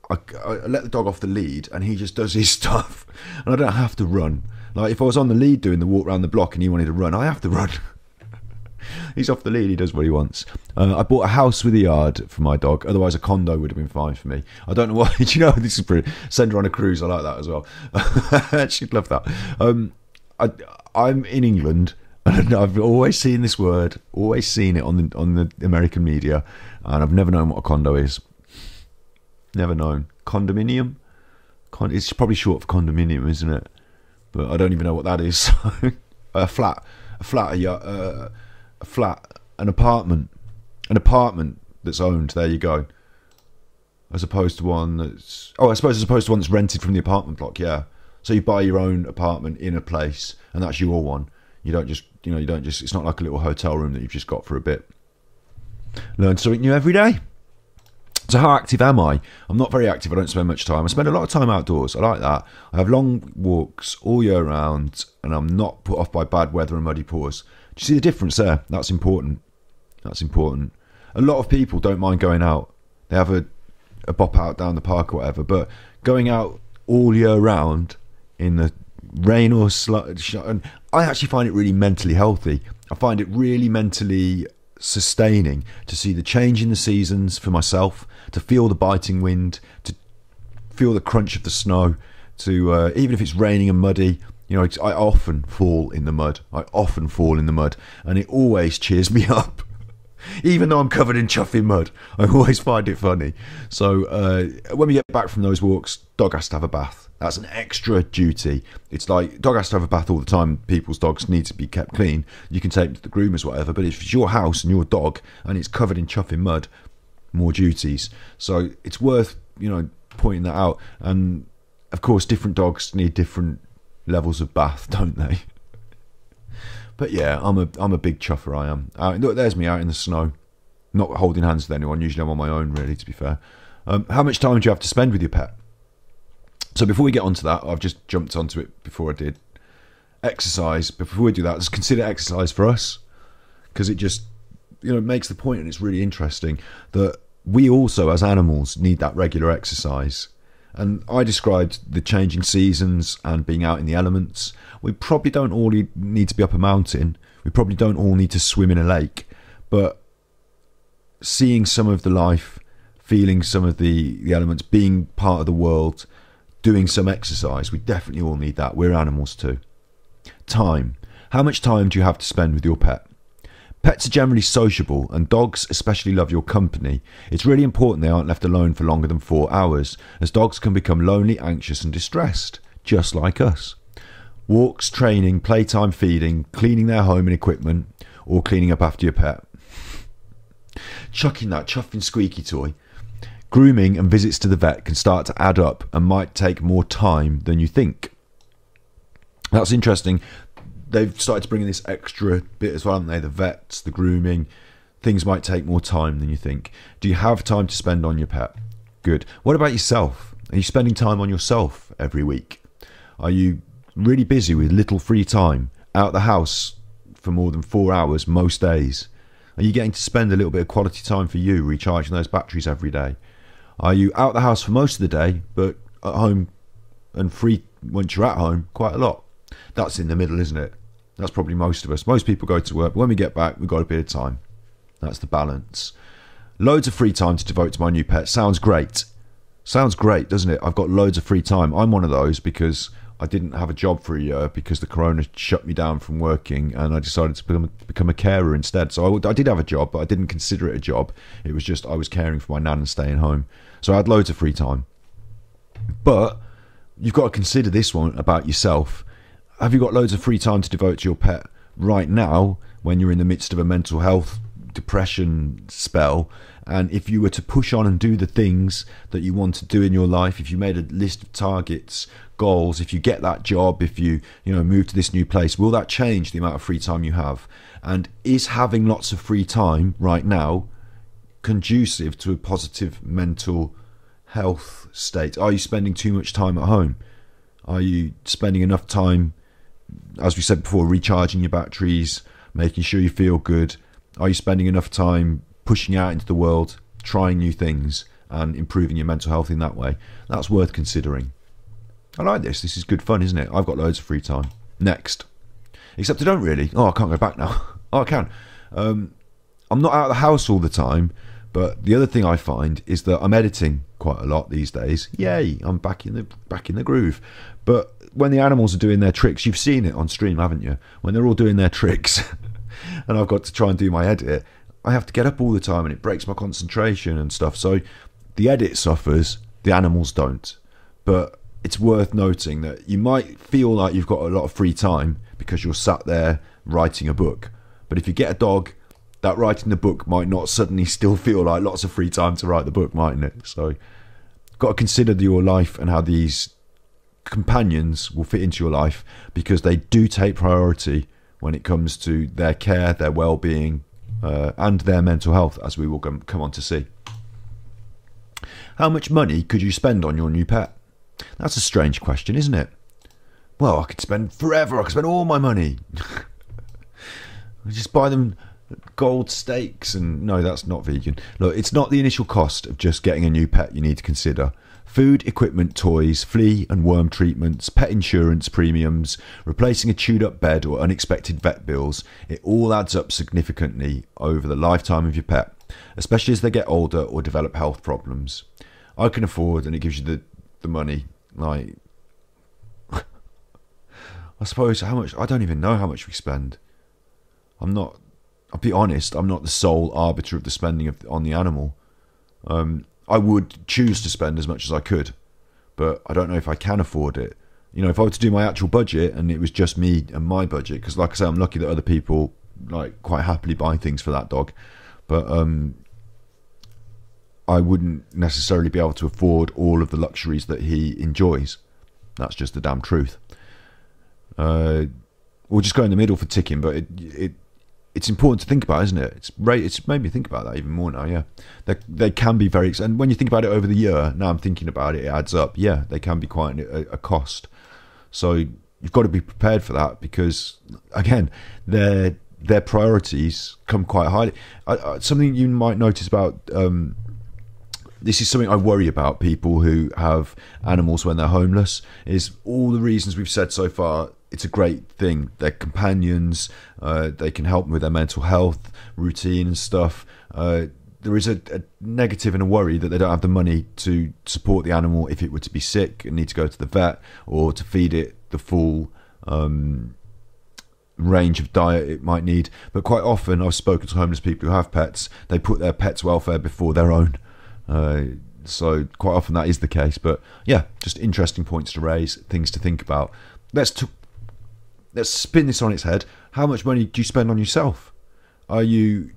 I, I, let the dog off the lead and he just does his stuff, and I don't have to run. Like if I was on the lead doing the walk around the block and he wanted to run, I have to run. He's off the lead. He does what he wants. Uh, I bought a house with a yard for my dog. Otherwise, a condo would have been fine for me. I don't know why. You know this is pretty? Send her on a cruise. I like that as well. She'd love that. Um, I, I'm in England. I've always seen this word, always seen it on the on the American media, and I've never known what a condo is. Never known. Condominium? Con- it's probably short for condominium, isn't it? But I don't even know what that is. a flat, a flat, a, uh, a flat, an apartment, an apartment that's owned. There you go. As opposed to one that's oh, I suppose as opposed to one that's rented from the apartment block. Yeah. So you buy your own apartment in a place, and that's your one. You don't just you know you don't just. It's not like a little hotel room that you've just got for a bit. Learn something new every day. So how active am I? I'm not very active. I don't spend much time. I spend a lot of time outdoors. I like that. I have long walks all year round, and I'm not put off by bad weather and muddy paws. Do you see the difference there? That's important. That's important. A lot of people don't mind going out. They have a a bop out down the park or whatever, but going out all year round in the rain or slush, I actually find it really mentally healthy. I find it really mentally sustaining to see the change in the seasons for myself, to feel the biting wind, to feel the crunch of the snow, to uh, even if it's raining and muddy. You know, I often fall in the mud. I often fall in the mud, and it always cheers me up. Even though I'm covered in chuffing mud, I always find it funny. So uh, when we get back from those walks, dog has to have a bath. That's an extra duty. It's like dog has to have a bath all the time. People's dogs need to be kept clean. You can take them to the groomers, whatever. But if it's your house and your dog and it's covered in chuffing mud, more duties. So it's worth you know pointing that out. And of course, different dogs need different levels of bath, don't they? But yeah, I'm a I'm a big chuffer. I am. Uh, look, there's me out in the snow, not holding hands with anyone. Usually, I'm on my own. Really, to be fair. Um, how much time do you have to spend with your pet? So before we get onto that, I've just jumped onto it before I did exercise. Before we do that, let's consider exercise for us because it just you know makes the point and it's really interesting that we also as animals need that regular exercise. And I described the changing seasons and being out in the elements. We probably don't all need to be up a mountain. We probably don't all need to swim in a lake. But seeing some of the life, feeling some of the, the elements, being part of the world, doing some exercise, we definitely all need that. We're animals too. Time. How much time do you have to spend with your pet? Pets are generally sociable, and dogs especially love your company. It's really important they aren't left alone for longer than four hours, as dogs can become lonely, anxious, and distressed, just like us. Walks, training, playtime, feeding, cleaning their home and equipment, or cleaning up after your pet. Chucking that chuffing squeaky toy. Grooming and visits to the vet can start to add up and might take more time than you think. That's interesting they've started to bring in this extra bit as well, haven't they? The vets, the grooming. Things might take more time than you think. Do you have time to spend on your pet? Good. What about yourself? Are you spending time on yourself every week? Are you really busy with little free time out the house for more than four hours most days? Are you getting to spend a little bit of quality time for you, recharging those batteries every day? Are you out the house for most of the day, but at home and free once you're at home quite a lot? That's in the middle, isn't it? That's probably most of us. Most people go to work, but when we get back, we've got a bit of time. That's the balance. Loads of free time to devote to my new pet. Sounds great. Sounds great, doesn't it? I've got loads of free time. I'm one of those because I didn't have a job for a year because the corona shut me down from working and I decided to become, become a carer instead. So I, I did have a job, but I didn't consider it a job. It was just I was caring for my nan and staying home. So I had loads of free time. But you've got to consider this one about yourself have you got loads of free time to devote to your pet? Right now when you're in the midst of a mental health depression spell and if you were to push on and do the things that you want to do in your life if you made a list of targets goals if you get that job if you you know move to this new place will that change the amount of free time you have? And is having lots of free time right now conducive to a positive mental health state? Are you spending too much time at home? Are you spending enough time as we said before, recharging your batteries, making sure you feel good? Are you spending enough time pushing out into the world, trying new things, and improving your mental health in that way? That's worth considering. I like this. This is good fun, isn't it? I've got loads of free time. Next. Except I don't really. Oh, I can't go back now. Oh, I can. Um, I'm not out of the house all the time, but the other thing I find is that I'm editing quite a lot these days. Yay, I'm back in the back in the groove. But when the animals are doing their tricks, you've seen it on stream, haven't you? When they're all doing their tricks, and I've got to try and do my edit, I have to get up all the time, and it breaks my concentration and stuff. So the edit suffers, the animals don't. But it's worth noting that you might feel like you've got a lot of free time because you're sat there writing a book. But if you get a dog, that writing the book might not suddenly still feel like lots of free time to write the book, mightn't it? So, got to consider your life and how these companions will fit into your life because they do take priority when it comes to their care, their well-being, uh, and their mental health, as we will come on to see. How much money could you spend on your new pet? That's a strange question, isn't it? Well, I could spend forever. I could spend all my money. just buy them gold steaks and no that's not vegan look it's not the initial cost of just getting a new pet you need to consider food equipment toys flea and worm treatments pet insurance premiums replacing a chewed up bed or unexpected vet bills it all adds up significantly over the lifetime of your pet especially as they get older or develop health problems i can afford and it gives you the the money like I suppose how much I don't even know how much we spend. I'm not. I'll be honest. I'm not the sole arbiter of the spending of, on the animal. Um, I would choose to spend as much as I could, but I don't know if I can afford it. You know, if I were to do my actual budget and it was just me and my budget, because like I say, I'm lucky that other people like quite happily buy things for that dog, but um, I wouldn't necessarily be able to afford all of the luxuries that he enjoys. That's just the damn truth. Uh, we'll just go in the middle for ticking, but it, it it's important to think about, isn't it? It's it's made me think about that even more now. Yeah, they they can be very, and when you think about it over the year, now I'm thinking about it, it adds up. Yeah, they can be quite a, a cost. So you've got to be prepared for that because again, their their priorities come quite highly. I, I, something you might notice about um, this is something I worry about people who have animals when they're homeless is all the reasons we've said so far it's a great thing they're companions uh, they can help with their mental health routine and stuff uh, there is a, a, negative and a worry that they don't have the money to support the animal if it were to be sick and need to go to the vet or to feed it the full um, range of diet it might need. But quite often, I've spoken to homeless people who have pets. They put their pet's welfare before their own. Uh, so quite often that is the case. But yeah, just interesting points to raise, things to think about. Let's t- let's spin this on its head. How much money do you spend on yourself? Are you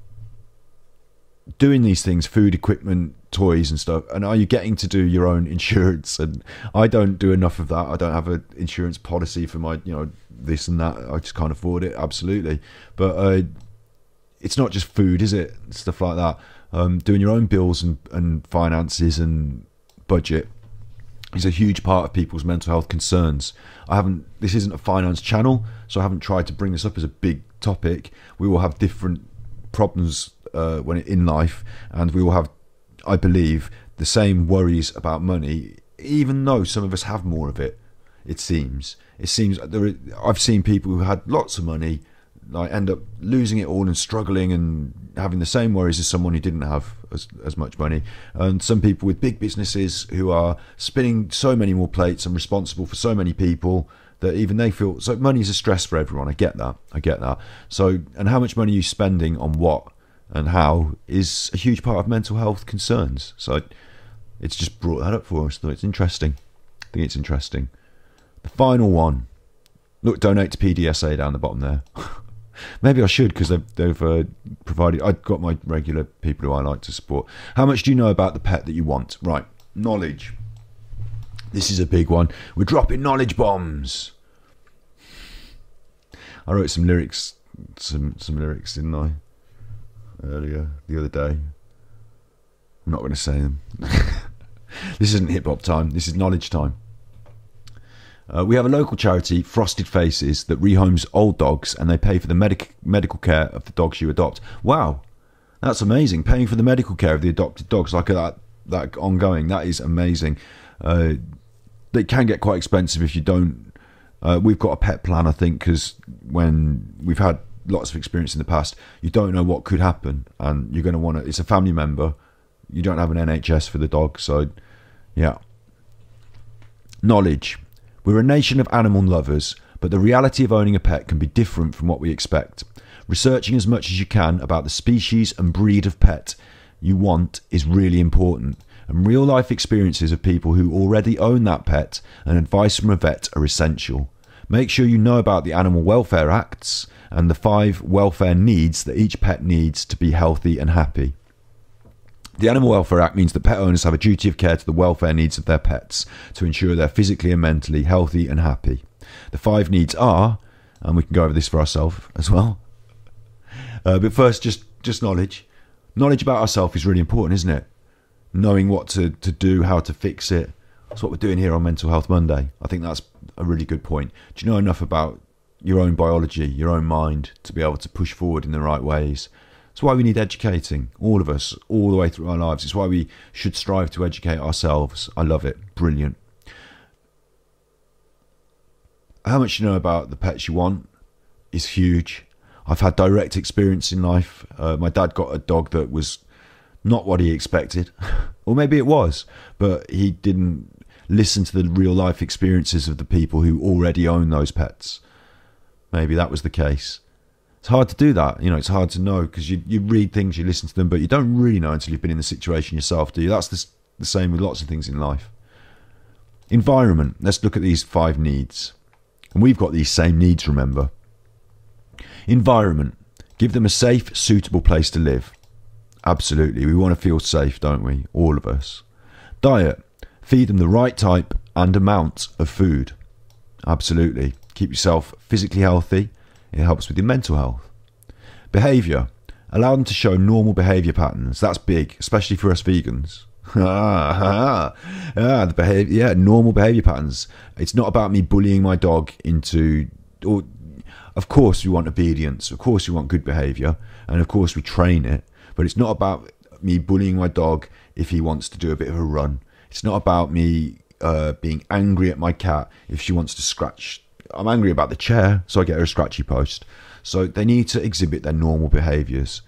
doing these things, food, equipment, toys, and stuff? And are you getting to do your own insurance? And I don't do enough of that. I don't have an insurance policy for my, you know, this and that. I just can't afford it. Absolutely, but uh, it's not just food, is it? Stuff like that um, doing your own bills and, and finances and budget is a huge part of people's mental health concerns. I haven't. This isn't a finance channel, so I haven't tried to bring this up as a big topic. We will have different problems uh, when in life, and we will have, I believe, the same worries about money. Even though some of us have more of it, it seems. It seems there. I've seen people who had lots of money like end up losing it all and struggling and having the same worries as someone who didn't have as, as much money. And some people with big businesses who are spinning so many more plates and responsible for so many people that even they feel so money is a stress for everyone. I get that. I get that. So and how much money are you spending on what and how is a huge part of mental health concerns. So it's just brought that up for us. Though it's interesting. I think it's interesting. The final one. Look donate to pdsa down the bottom there Maybe I should because they've, they've uh, provided. I've got my regular people who I like to support. How much do you know about the pet that you want? Right, knowledge. This is a big one. We're dropping knowledge bombs. I wrote some lyrics, some some lyrics, didn't I? Earlier the other day. I'm not going to say them. this isn't hip hop time. This is knowledge time. Uh, we have a local charity, Frosted Faces, that rehomes old dogs and they pay for the medic- medical care of the dogs you adopt. Wow, that's amazing. Paying for the medical care of the adopted dogs, like that, that ongoing, that is amazing. Uh, they can get quite expensive if you don't. Uh, we've got a pet plan, I think, because when we've had lots of experience in the past. You don't know what could happen, and you're going to want to. It's a family member. You don't have an NHS for the dog, so yeah. Knowledge. We're a nation of animal lovers, but the reality of owning a pet can be different from what we expect. Researching as much as you can about the species and breed of pet you want is really important, and real life experiences of people who already own that pet and advice from a vet are essential. Make sure you know about the Animal Welfare Acts and the five welfare needs that each pet needs to be healthy and happy. The Animal Welfare Act means that pet owners have a duty of care to the welfare needs of their pets to ensure they're physically and mentally healthy and happy. The five needs are, and we can go over this for ourselves as well. Uh, but first, just just knowledge. Knowledge about ourselves is really important, isn't it? Knowing what to, to do, how to fix it. That's what we're doing here on Mental Health Monday. I think that's a really good point. Do you know enough about your own biology, your own mind, to be able to push forward in the right ways? It's why we need educating, all of us, all the way through our lives. It's why we should strive to educate ourselves. I love it. Brilliant. How much you know about the pets you want is huge. I've had direct experience in life. Uh, my dad got a dog that was not what he expected, or maybe it was, but he didn't listen to the real life experiences of the people who already own those pets. Maybe that was the case it's hard to do that. You know, it's hard to know because you, you read things, you listen to them, but you don't really know until you've been in the situation yourself, do you? That's the, the same with lots of things in life. Environment. Let's look at these five needs. And we've got these same needs, remember. Environment. Give them a safe, suitable place to live. Absolutely. We want to feel safe, don't we? All of us. Diet. Feed them the right type and amount of food. Absolutely. Keep yourself physically healthy it helps with your mental health. Behavior. Allow them to show normal behavior patterns. That's big, especially for us vegans. ah, the behavior, yeah, normal behavior patterns. It's not about me bullying my dog into, or of course we want obedience, of course we want good behavior, and of course we train it. But it's not about me bullying my dog if he wants to do a bit of a run. It's not about me uh, being angry at my cat if she wants to scratch I'm angry about the chair, so I get her a scratchy post. So they need to exhibit their normal behaviours.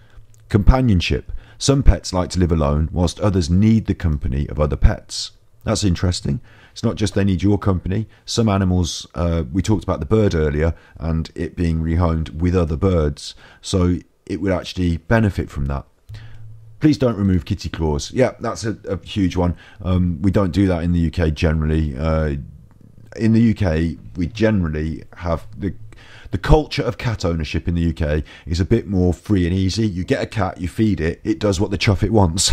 Companionship. Some pets like to live alone, whilst others need the company of other pets. That's interesting. It's not just they need your company. Some animals, uh, we talked about the bird earlier and it being rehomed with other birds. So it would actually benefit from that. Please don't remove kitty claws. Yeah, that's a, a huge one. Um, we don't do that in the UK generally. Uh, in the UK, we generally have the the culture of cat ownership in the UK is a bit more free and easy. You get a cat, you feed it, it does what the chuff it wants.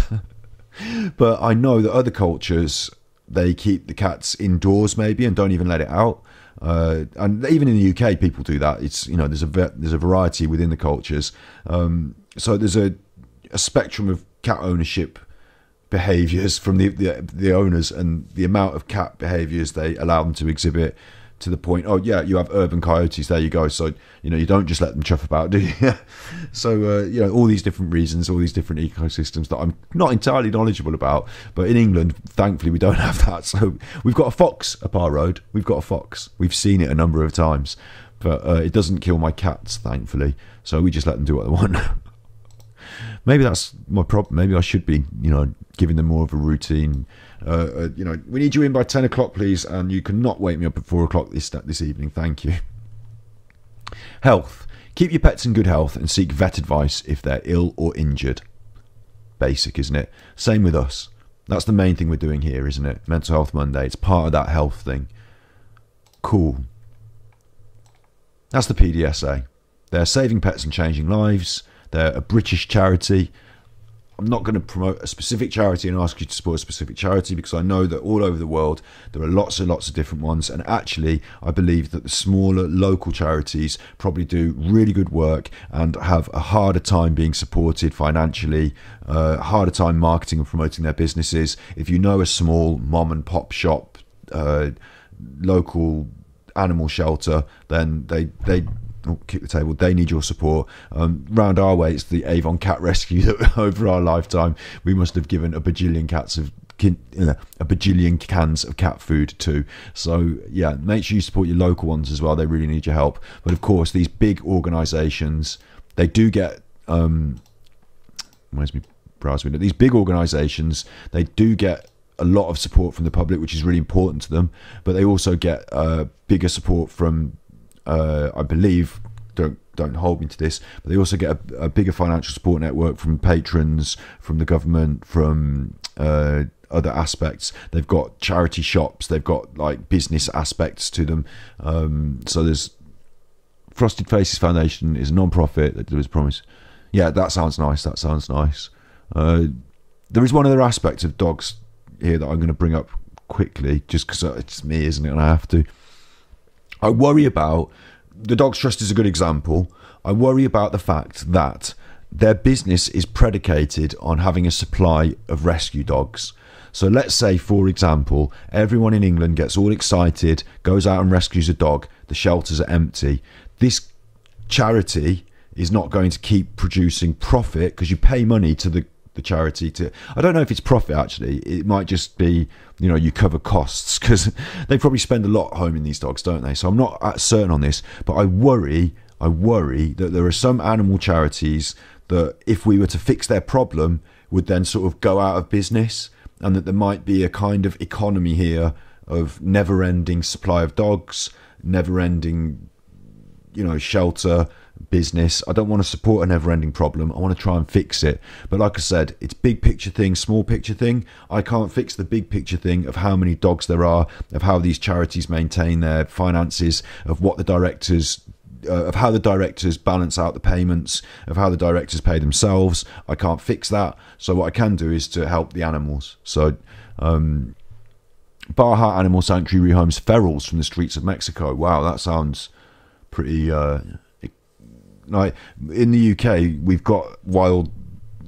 but I know that other cultures they keep the cats indoors maybe and don't even let it out. Uh, and even in the UK, people do that. It's you know there's a there's a variety within the cultures. Um, so there's a a spectrum of cat ownership behaviors from the, the, the owners and the amount of cat behaviors they allow them to exhibit to the point oh yeah you have urban coyotes there you go. So you know you don't just let them chuff about do you? So uh, you know all these different reasons all these different ecosystems that i'm not entirely knowledgeable about but in england thankfully we don't have that. So we've got a fox up our road. We've got a fox. We've seen it a number of times. But uh, it doesn't kill my cats thankfully. So we just let them do what they want maybe that's my problem maybe i should be you know giving them more of a routine. Uh, uh, you know, we need you in by ten o'clock, please, and you cannot wake me up at four o'clock this this evening. Thank you. Health. Keep your pets in good health and seek vet advice if they're ill or injured. Basic, isn't it? Same with us. That's the main thing we're doing here, isn't it? Mental Health Monday. It's part of that health thing. Cool. That's the PDSA. They're saving pets and changing lives. They're a British charity. I'm not going to promote a specific charity and ask you to support a specific charity because I know that all over the world there are lots and lots of different ones. And actually, I believe that the smaller local charities probably do really good work and have a harder time being supported financially, uh, harder time marketing and promoting their businesses. If you know a small mom and pop shop, uh, local animal shelter, then they they kick the table. They need your support. Um, round our way, it's the Avon Cat Rescue that over our lifetime we must have given a bajillion cats of a bajillion cans of cat food too. So yeah, make sure you support your local ones as well. They really need your help. But of course, these big organisations, they do get. Um, where's me browse window? These big organisations, they do get a lot of support from the public, which is really important to them. But they also get uh, bigger support from, uh, I believe, don't don't hold me to this, but they also get a, a bigger financial support network from patrons, from the government, from uh, other aspects. They've got charity shops, they've got like business aspects to them. Um, so there's Frosted Faces Foundation is a non-profit that was promised. Yeah, that sounds nice. That sounds nice. Uh, there is one other aspect of dogs here that I'm going to bring up quickly, just because it's me, isn't it? And I have to. I worry about the Dogs Trust is a good example. I worry about the fact that their business is predicated on having a supply of rescue dogs. So let's say, for example, everyone in England gets all excited, goes out and rescues a dog, the shelters are empty. This charity is not going to keep producing profit because you pay money to the the charity to i don't know if it's profit actually. It might just be you know you cover costs because they probably spend a lot homing these dogs don't they? So i'm not certain on this but i worry i worry that there are some animal charities that if we were to fix their problem would then sort of go out of business and that there might be a kind of economy here of never ending supply of dogs never ending you know shelter business. I don't want to support a never ending problem. I want to try and fix it. But like I said, it's big picture thing, small picture thing. I can't fix the big picture thing of how many dogs there are, of how these charities maintain their finances, of what the directors uh, of how the directors balance out the payments, of how the directors pay themselves. I can't fix that. So what I can do is to help the animals. So um, Baja Animal Sanctuary rehomes ferals from the streets of Mexico. Wow, that sounds pretty uh, like in the UK, we've got wild,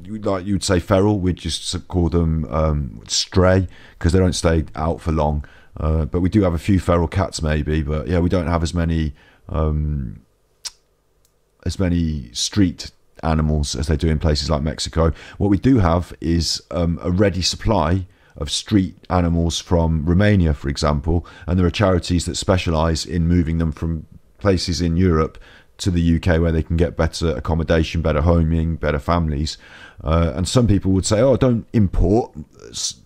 like you'd say feral. We'd just call them um, stray because they don't stay out for long. Uh, but we do have a few feral cats, maybe. But yeah, we don't have as many um, as many street animals as they do in places like Mexico. What we do have is um, a ready supply of street animals from Romania, for example, and there are charities that specialise in moving them from places in Europe to the UK where they can get better accommodation, better homing, better families. Uh, and some people would say, oh, don't import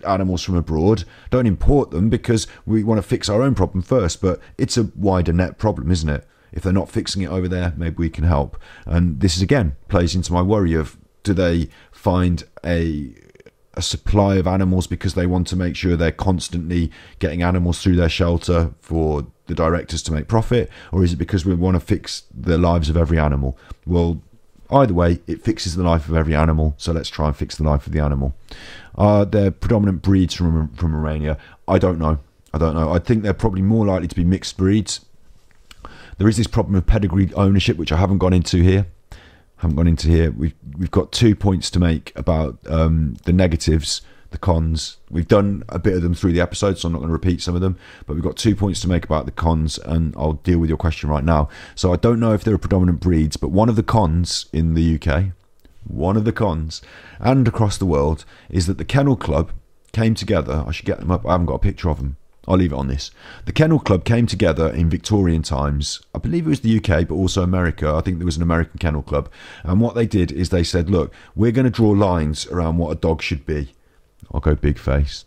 animals from abroad. Don't import them because we want to fix our own problem first. But it's a wider net problem, isn't it? If they're not fixing it over there, maybe we can help. And this is again plays into my worry of do they find a a supply of animals because they want to make sure they're constantly getting animals through their shelter for the directors to make profit, or is it because we want to fix the lives of every animal? Well, either way, it fixes the life of every animal, so let's try and fix the life of the animal. Uh, they're predominant breeds from from Romania. I don't know. I don't know. I think they're probably more likely to be mixed breeds. There is this problem of pedigree ownership, which I haven't gone into here. I haven't gone into here. We've we've got two points to make about um, the negatives the cons. We've done a bit of them through the episode, so I'm not going to repeat some of them. But we've got two points to make about the cons, and I'll deal with your question right now. So I don't know if there are predominant breeds, but one of the cons in the UK, one of the cons, and across the world, is that the Kennel Club came together. I should get them up. I haven't got a picture of them. I'll leave it on this. The Kennel Club came together in Victorian times. I believe it was the UK, but also America. I think there was an American Kennel Club. And what they did is they said, look, we're going to draw lines around what a dog should be. I'll go big face.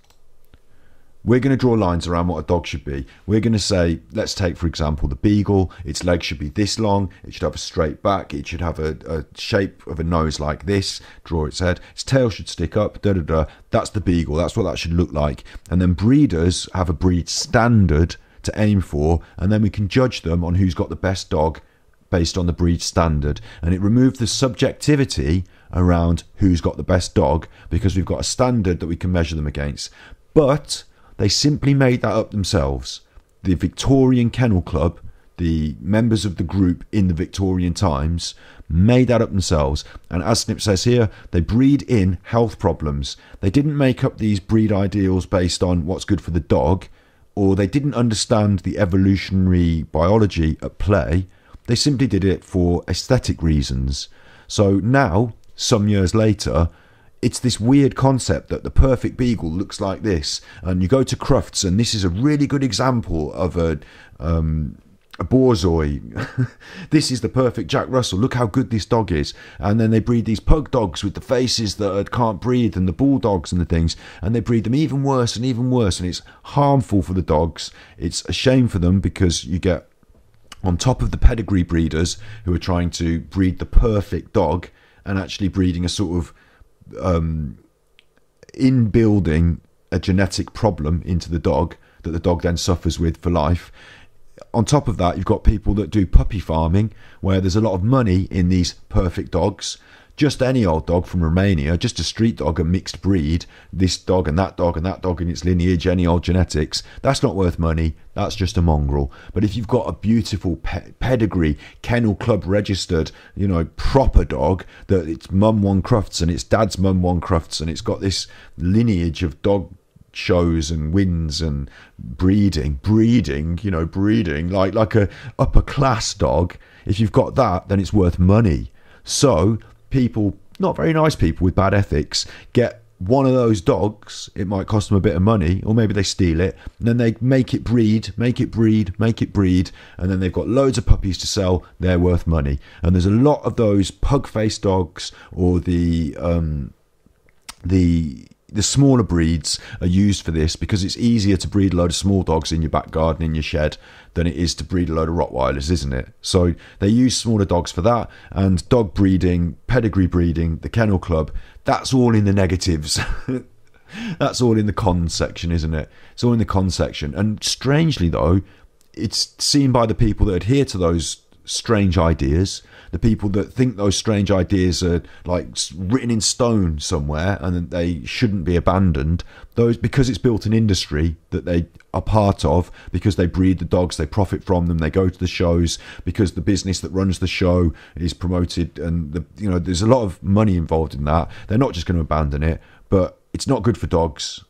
We're going to draw lines around what a dog should be. We're going to say, let's take, for example, the beagle. Its legs should be this long. It should have a straight back. It should have a, a shape of a nose like this. Draw its head. Its tail should stick up. Da da da. That's the beagle. That's what that should look like. And then breeders have a breed standard to aim for, and then we can judge them on who's got the best dog based on the breed standard. And it removed the subjectivity around who's got the best dog because we've got a standard that we can measure them against. But they simply made that up themselves. The Victorian Kennel Club, the members of the group in the Victorian times, made that up themselves. And as Snip says here, they breed in health problems. They didn't make up these breed ideals based on what's good for the dog, or they didn't understand the evolutionary biology at play. They simply did it for aesthetic reasons. So now some years later, it's this weird concept that the perfect beagle looks like this, and you go to Crufts, and this is a really good example of a um, a Borzoi. this is the perfect Jack Russell. Look how good this dog is. And then they breed these pug dogs with the faces that can't breathe and the bulldogs and the things. And they breed them even worse and even worse. And it's harmful for the dogs. It's a shame for them because you get on top of the pedigree breeders who are trying to breed the perfect dog and actually breeding a sort of um, in building a genetic problem into the dog that the dog then suffers with for life on top of that, you've got people that do puppy farming, where there's a lot of money in these perfect dogs. Just any old dog from Romania, just a street dog, a mixed breed, this dog and that dog and that dog in its lineage, any old genetics, that's not worth money. That's just a mongrel. But if you've got a beautiful pe- pedigree, kennel club registered, you know, proper dog that its mum won Crufts and its dad's mum won Crufts and it's got this lineage of dog shows and wins and breeding, breeding, you know, breeding like like a upper class dog. If you've got that, then it's worth money. So people, not very nice people with bad ethics, get one of those dogs, it might cost them a bit of money, or maybe they steal it, and then they make it breed, make it breed, make it breed, and then they've got loads of puppies to sell, they're worth money. And there's a lot of those pug face dogs or the um, the the smaller breeds are used for this because it's easier to breed a load of small dogs in your back garden in your shed than it is to breed a load of rottweilers isn't it? So they use smaller dogs for that and dog breeding pedigree breeding the kennel club that's all in the negatives. That's all in the con section isn't it? It's all in the con section. And strangely though it's seen by the people that adhere to those strange ideas the people that think those strange ideas are like written in stone somewhere and that they shouldn't be abandoned those because it's built an industry that they are part of because they breed the dogs they profit from them they go to the shows because the business that runs the show is promoted and the you know there's a lot of money involved in that. They're not just going to abandon it but it's not good for dogs.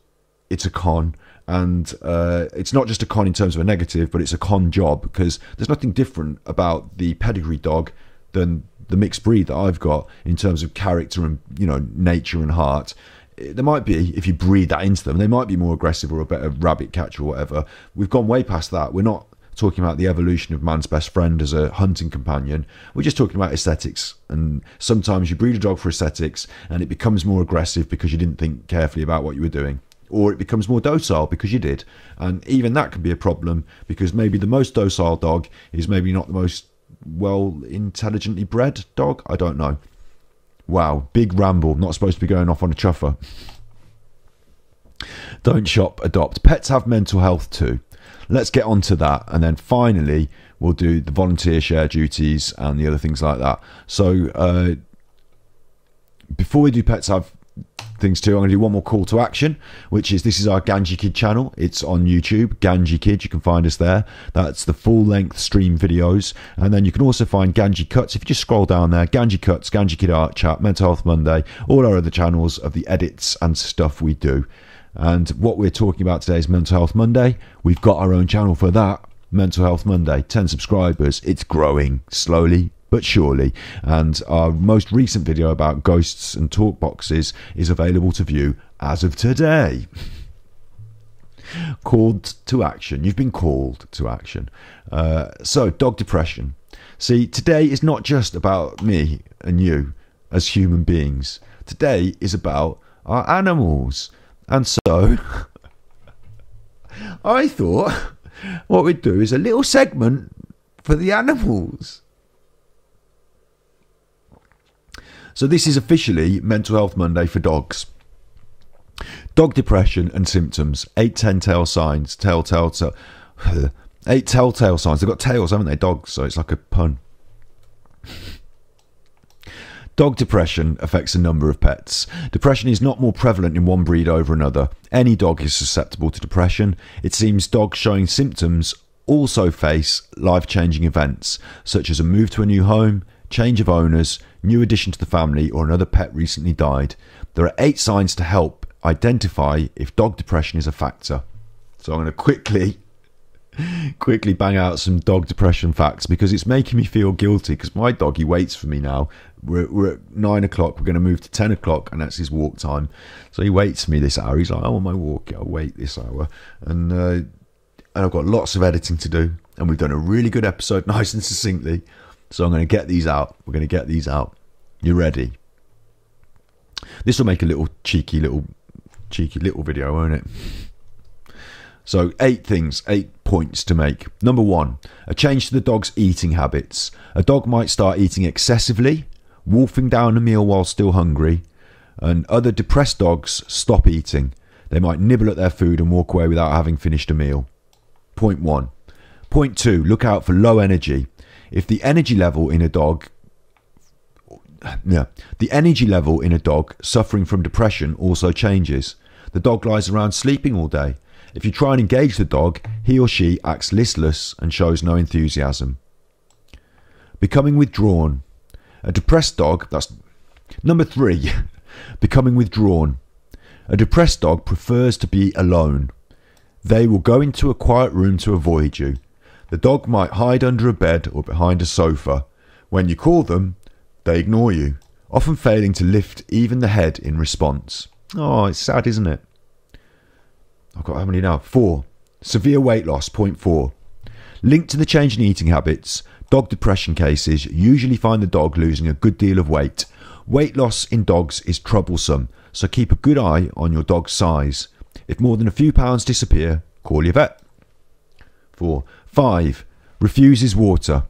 It's a con. And uh, it's not just a con in terms of a negative, but it's a con job because there's nothing different about the pedigree dog than the mixed breed that I've got in terms of character and you know nature and heart. Eh, there might be if you breed that into them, they might be more aggressive or a better rabbit catcher or whatever. We've gone way past that. We're not talking about the evolution of man's best friend as a hunting companion. We're just talking about aesthetics. And sometimes you breed a dog for aesthetics and it becomes more aggressive because you didn't think carefully about what you were doing. Or it becomes more docile because you did. And even that can be a problem because maybe the most docile dog is maybe not the most well intelligently bred dog? I don't know. Wow, big ramble. Not supposed to be going off on a chuffer. Don't shop, adopt. Pets have mental health too. Let's get on to that. And then finally, we'll do the volunteer share duties and the other things like that. So, uh, before we do pets have things too. I'm going to do one more call to action, which is this is our Ganji Kid channel. It's on YouTube, Ganji Kid. You can find us there. That's the full length stream videos. And then you can also find Ganji Cuts. If you just scroll down there, Ganji Cuts, Ganji Kid Art Chat, Mental Health Monday, all our other channels of the edits and stuff we do. And what we're talking about today is Mental Health Monday. We've got our own channel for that. Mental Health Monday, 10 subscribers. It's growing slowly but surely. And our most recent video about ghosts and talk boxes is available to view as of today. called to action. You've been called to action. Uh, so, dog depression. See, today is not just about me and you as human beings. Today is about our animals. And so, I thought what we'd do is a little segment for the animals. So this is officially Mental Health Monday for dogs. Dog depression and symptoms. Eight telltale signs. Telltale. Tell, eight telltale signs. They've got tails, haven't they? Dogs. So it's like a pun. Dog depression affects a number of pets. Depression is not more prevalent in one breed over another. Any dog is susceptible to depression. It seems dogs showing symptoms also face life changing events, such as a move to a new home, change of owners, new addition to the family, or another pet recently died. There are eight signs to help identify if dog depression is a factor. So I'm going to quickly quickly bang out some dog depression facts because it's making me feel guilty because my dog he waits for me now we're, we're at nine o'clock. We're going to move to ten o'clock, and that's his walk time. So he waits for me this hour. He's like, "I want my walk. I'll wait this hour." And uh, and I've got lots of editing to do, and we've done a really good episode, nice and succinctly. So I'm going to get these out. We're going to get these out. You ready? This will make a little cheeky little cheeky little video, won't it? So, eight things, eight points to make. Number one, a change to the dog's eating habits. A dog might start eating excessively, wolfing down a meal while still hungry, and other depressed dogs stop eating. They might nibble at their food and walk away without having finished a meal. Point one. Point two, look out for low energy. If the energy level in a dog yeah, the energy level in a dog suffering from depression also changes. The dog lies around sleeping all day. If you try and engage the dog, he or she acts listless and shows no enthusiasm. Becoming withdrawn. A depressed dog, that's number three, becoming withdrawn. A depressed dog prefers to be alone. They will go into a quiet room to avoid you. The dog might hide under a bed or behind a sofa. When you call them, they ignore you, often failing to lift even the head in response. Oh, it's sad, isn't it? I've got how many now? Four. Severe weight loss, point four. Linked to the change in eating habits, dog depression cases usually find the dog losing a good deal of weight. Weight loss in dogs is troublesome, so keep a good eye on your dog's size. If more than a few pounds disappear, call your vet. 4. 5. Refuses water.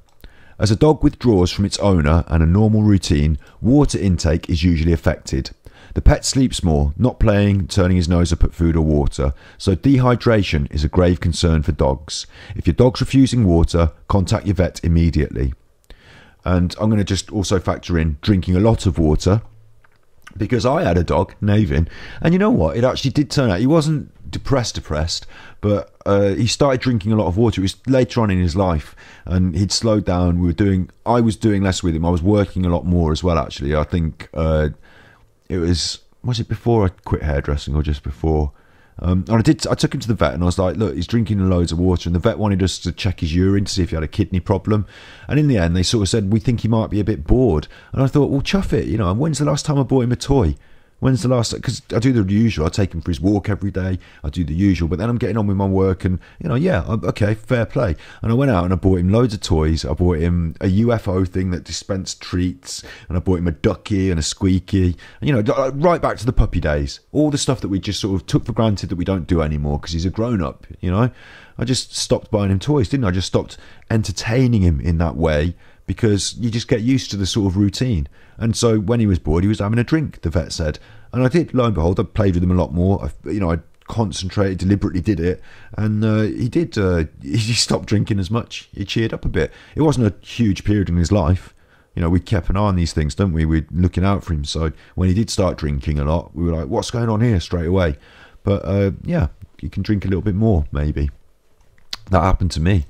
As a dog withdraws from its owner and a normal routine, water intake is usually affected. The pet sleeps more, not playing, turning his nose up at food or water, so dehydration is a grave concern for dogs. If your dog's refusing water, contact your vet immediately. And I'm going to just also factor in drinking a lot of water because I had a dog, Navin, and you know what? It actually did turn out he wasn't depressed, depressed, but uh, he started drinking a lot of water. It was later on in his life, and he'd slowed down. We were doing, I was doing less with him. I was working a lot more as well. Actually, I think uh, it was was it before I quit hairdressing or just before? Um, and I did. I took him to the vet, and I was like, "Look, he's drinking loads of water." And the vet wanted us to check his urine to see if he had a kidney problem. And in the end, they sort of said, "We think he might be a bit bored." And I thought, "Well, chuff it, you know." And when's the last time I bought him a toy? When's the last? Because I do the usual. I take him for his walk every day. I do the usual, but then I'm getting on with my work, and you know, yeah, okay, fair play. And I went out and I bought him loads of toys. I bought him a UFO thing that dispensed treats, and I bought him a ducky and a squeaky. And, you know, right back to the puppy days. All the stuff that we just sort of took for granted that we don't do anymore because he's a grown up. You know, I just stopped buying him toys, didn't I? I just stopped entertaining him in that way because you just get used to the sort of routine. And so when he was bored, he was having a drink, the vet said. And I did, lo and behold, I played with him a lot more. I, you know, I concentrated, deliberately did it. And uh, he did, uh, he stopped drinking as much. He cheered up a bit. It wasn't a huge period in his life. You know, we kept an eye on these things, don't we? We're looking out for him. So when he did start drinking a lot, we were like, what's going on here straight away? But uh, yeah, you can drink a little bit more, maybe. That happened to me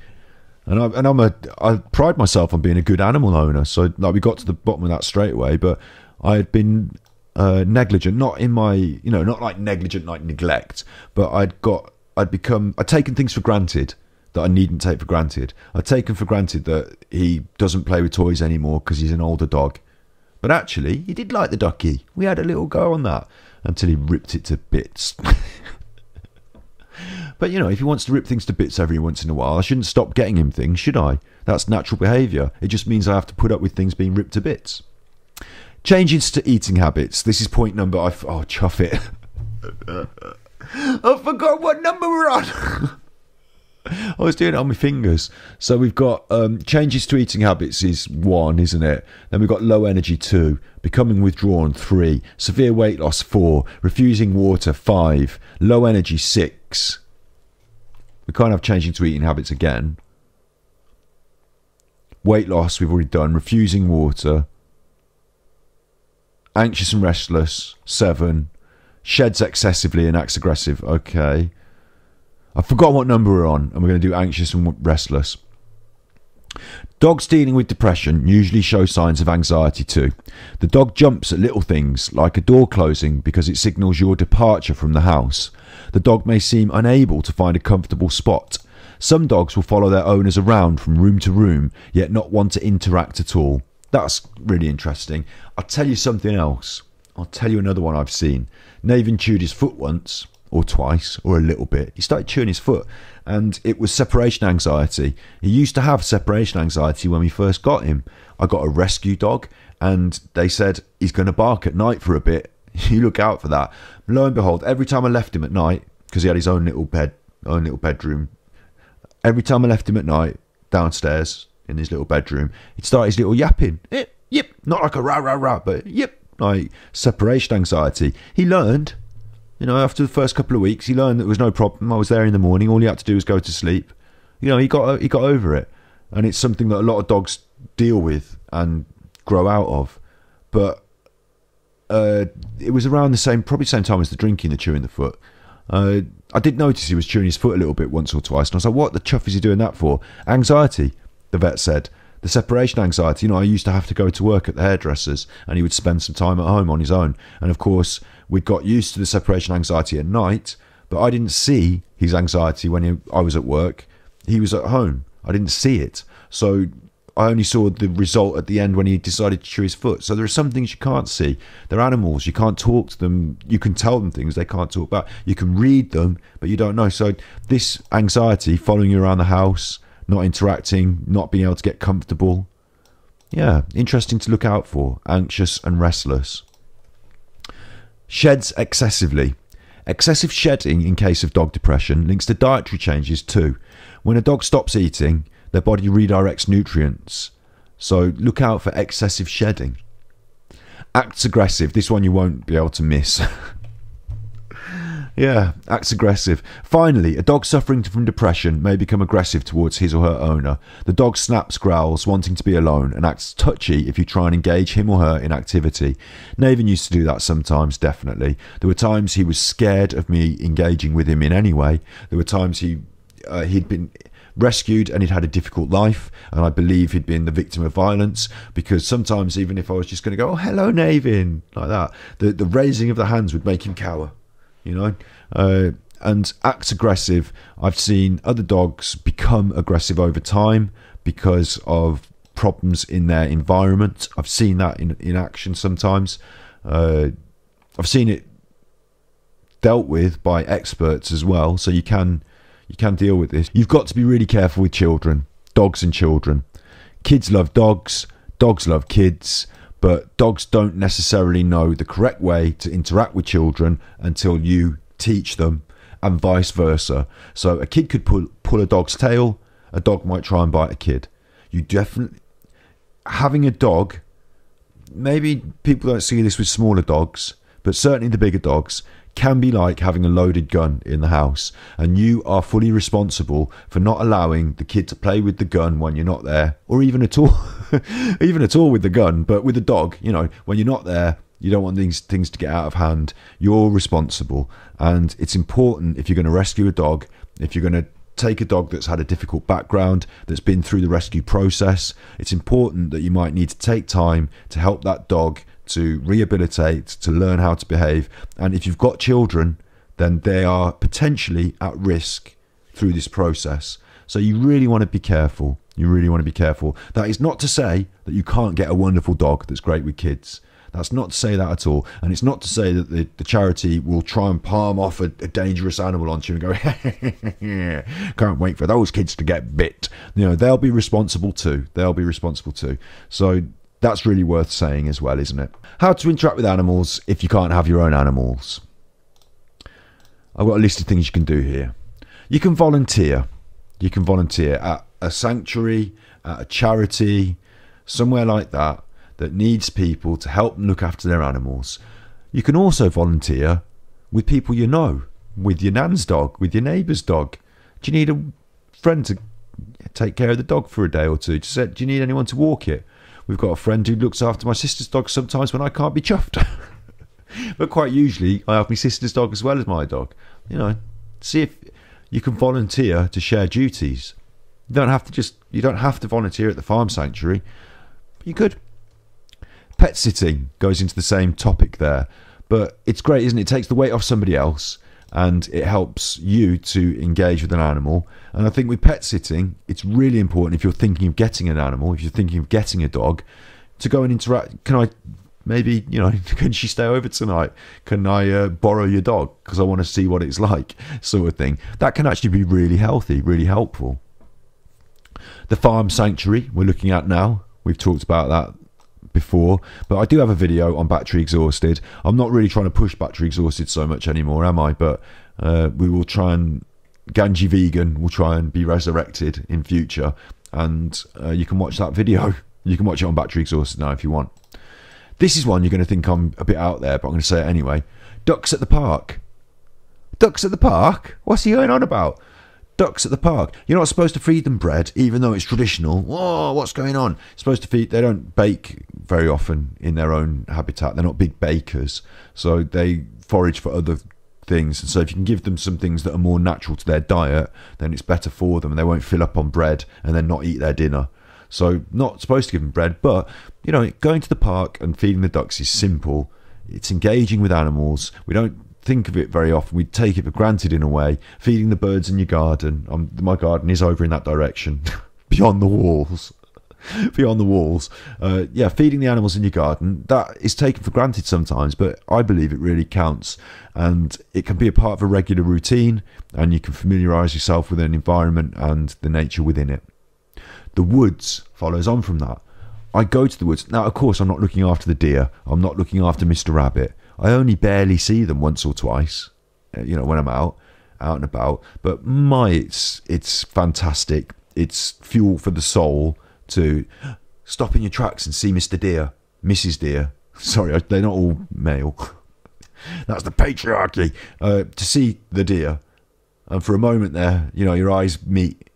and I, and I'm a I pride myself on being a good animal owner. So like we got to the bottom of that straight away, but I had been uh, negligent, not in my you know not like negligent like neglect, but I'd got I'd become I'd taken things for granted that I needn't take for granted. I'd taken for granted that he doesn't play with toys anymore because he's an older dog. But actually, he did like the ducky. We had a little go on that until he ripped it to bits. But you know, if he wants to rip things to bits every once in a while, I shouldn't stop getting him things, should I? That's natural behaviour. It just means I have to put up with things being ripped to bits. Changes to eating habits. This is point number. I oh chuff it. I forgot what number we're on. I was doing it on my fingers. So we've got um, changes to eating habits is one, isn't it? Then we've got low energy two, becoming withdrawn three, severe weight loss four, refusing water five, low energy six, we can't have changing to eating habits again. Weight loss, we've already done. Refusing water. Anxious and restless, seven. Sheds excessively and acts aggressive, okay. I forgot what number we're on, and we're going to do anxious and restless. Dogs dealing with depression usually show signs of anxiety too. The dog jumps at little things, like a door closing, because it signals your departure from the house. The dog may seem unable to find a comfortable spot. Some dogs will follow their owners around from room to room, yet not want to interact at all. that's really interesting. I'll tell you something else. I'll tell you another one I've seen. Nathan chewed his foot once or twice or a little bit. He started chewing his foot and it was separation anxiety. He used to have separation anxiety when we first got him. I got a rescue dog and they said he's going to bark at night for a bit. You look out for that. Lo and behold, every time I left him at night, because he had his own little bed, own little bedroom, every time I left him at night downstairs in his little bedroom, he'd start his little yapping. Yep, yep, not like a rah rah rah, but yep, like separation anxiety. He learned, you know, after the first couple of weeks, he learned that there was no problem. I was there in the morning. All he had to do was go to sleep. You know, he got he got over it, and it's something that a lot of dogs deal with and grow out of. But uh, it was around the same, probably same time as the drinking, the chewing the foot. Uh, I did notice he was chewing his foot a little bit once or twice, and I was like, "What the chuff is he doing that for?" Anxiety, the vet said. The separation anxiety. You know, I used to have to go to work at the hairdressers, and he would spend some time at home on his own. And of course, we'd got used to the separation anxiety at night, but I didn't see his anxiety when he, I was at work. He was at home. I didn't see it. So I only saw the result at the end when he decided to chew his foot. So there are some things you can't see. They're animals. You can't talk to them. You can tell them things they can't talk about. You can read them, but you don't know. So this anxiety following you around the house, not interacting, not being able to get comfortable. Yeah, interesting to look out for. Anxious and restless. Sheds excessively. Excessive shedding in case of dog depression links to dietary changes too. When a dog stops eating, their body redirects nutrients. So look out for excessive shedding. Acts aggressive. This one you won't be able to miss. yeah, acts aggressive. Finally, a dog suffering from depression may become aggressive towards his or her owner. The dog snaps, growls, wanting to be alone, and acts touchy if you try and engage him or her in activity. Nathan used to do that sometimes, definitely. There were times he was scared of me engaging with him in any way. There were times he uh, he'd been rescued and he'd had a difficult life. And I believe he'd been the victim of violence because sometimes, even if I was just going to go, oh, hello, Navin, like that, the, the raising of the hands would make him cower, you know? Uh, and act aggressive. I've seen other dogs become aggressive over time because of problems in their environment. I've seen that in, in action sometimes. Uh, I've seen it dealt with by experts as well. So you can you can deal with this. You've got to be really careful with children, dogs and children. Kids love dogs, dogs love kids, but dogs don't necessarily know the correct way to interact with children until you teach them, and vice versa. So a kid could pull pull a dog's tail, a dog might try and bite a kid. You definitely having a dog. Maybe people don't see this with smaller dogs, but certainly the bigger dogs can be like having a loaded gun in the house, and you are fully responsible for not allowing the kid to play with the gun when you're not there, or even at all, even at all with the gun. But with the dog, you know, when you're not there, you don't want these things to get out of hand. You're responsible, and it's important if you're going to rescue a dog, if you're going to take a dog that's had a difficult background, that's been through the rescue process, it's important that you might need to take time to help that dog to rehabilitate, to learn how to behave. And if you've got children, then they are potentially at risk through this process. So you really want to be careful. You really want to be careful. That is not to say that you can't get a wonderful dog that's great with kids. That's not to say that at all. And it's not to say that the, the charity will try and palm off a, a dangerous animal onto you and go, can't wait for those kids to get bit. You know, they'll be responsible too. They'll be responsible too. So that's really worth saying as well, isn't it? How to interact with animals if you can't have your own animals. I've got a list of things you can do here. You can volunteer. You can volunteer at a sanctuary, a charity, somewhere like that that needs people to help look after their animals. You can also volunteer with people you know, with your nan's dog, with your neighbour's dog. Do you need a friend to take care of the dog for a day or two? Do you need anyone to walk it? We've got a friend who looks after my sister's dog sometimes when I can't be chuffed. but quite usually, I have my sister's dog as well as my dog. You know, see if you can volunteer to share duties. You don't have to just you don't have to volunteer at the farm sanctuary. you could. Pet sitting goes into the same topic there, but it's great, isn't it? It takes the weight off somebody else and it helps you to engage with an animal. And I think with pet sitting, it's really important if you're thinking of getting an animal, if you're thinking of getting a dog, to go and interact? Can I maybe you know can she stay over tonight can i uh, borrow your dog because i want to see what it's like sort of thing that can actually be really healthy really helpful the farm sanctuary we're looking at now we've talked about that before but i do have a video on battery exhausted i'm not really trying to push battery exhausted so much anymore am i but uh, we will try and ganji vegan will try and be resurrected in future and uh, you can watch that video you can watch it on battery exhausted now if you want this is one you're going to think I'm a bit out there, but I'm going to say it anyway. Ducks at the park. Ducks at the park? What's he going on about? Ducks at the park. You're not supposed to feed them bread, even though it's traditional. Whoa, what's going on? supposed to feed. They don't bake very often in their own habitat. They're not big bakers, so they forage for other things. And so if you can give them some things that are more natural to their diet, then it's better for them, and they won't fill up on bread and then not eat their dinner. So not supposed to give them bread, but you know, going to the park and feeding the ducks is simple. It's engaging with animals. We don't think of it very often. We take it for granted in a way. Feeding the birds in your garden. Um, my garden is over in that direction, beyond the walls. beyond the walls. Uh, yeah, feeding the animals in your garden, that is taken for granted sometimes, but I believe it really counts. And it can be a part of a regular routine, and you can familiarise yourself with an environment and the nature within it. The woods follows on from that. I go to the woods. Now, of course, I'm not looking after the deer. I'm not looking after Mr. Rabbit. I only barely see them once or twice, uh, you know, when I'm out, out and about. But my, it's it's fantastic. It's fuel for the soul to stop in your tracks and see Mr. Deer, Mrs. Deer. Sorry, they're not all male. That's the patriarchy. Uh, to see the deer, and for a moment there, you know, your eyes meet,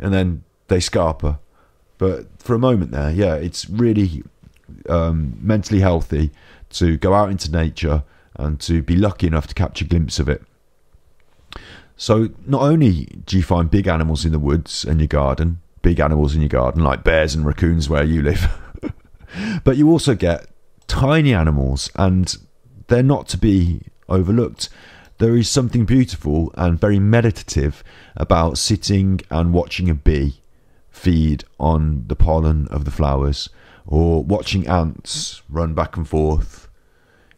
and then they scarper. But for a moment there, yeah, it's really um, mentally healthy to go out into nature and to be lucky enough to catch a glimpse of it. So not only do you find big animals in the woods and your garden, big animals in your garden like bears and raccoons where you live, but you also get tiny animals and they're not to be overlooked. There is something beautiful and very meditative about sitting and watching a bee feed on the pollen of the flowers, or watching ants run back and forth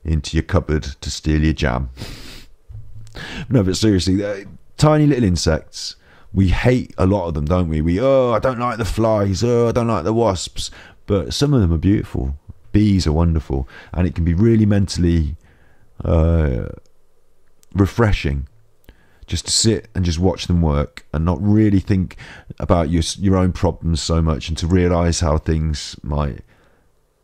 into your cupboard to steal your jam. no, but seriously, uh, tiny little insects. We hate a lot of them, don't we? We oh, I don't like the flies. Oh, I don't like the wasps. But some of them are beautiful. Bees are wonderful, and it can be really mentally uh, refreshing just to sit and just watch them work and not really think about your your own problems so much and to realize how things might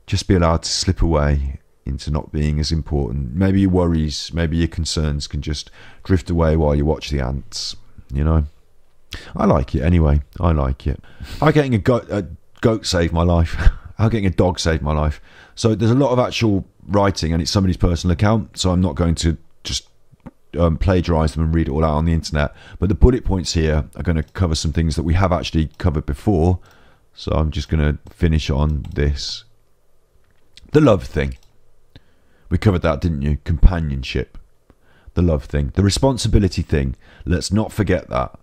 just be allowed to slip away into not being as important. Maybe your worries maybe your concerns can just drift away while you watch the ants you know? I like it anyway. I like it. How getting a goat, a goat saved my life? How getting a dog saved my life? So there's a lot of actual writing and it's somebody's personal account so i'm not going to just um, plagiarize them and read it all out on the internet. But the bullet points here are going to cover some things that we have actually covered before. So I'm just going to finish on this. The love thing. We covered that, didn't you? Companionship. The love thing. The responsibility thing. Let's not forget that.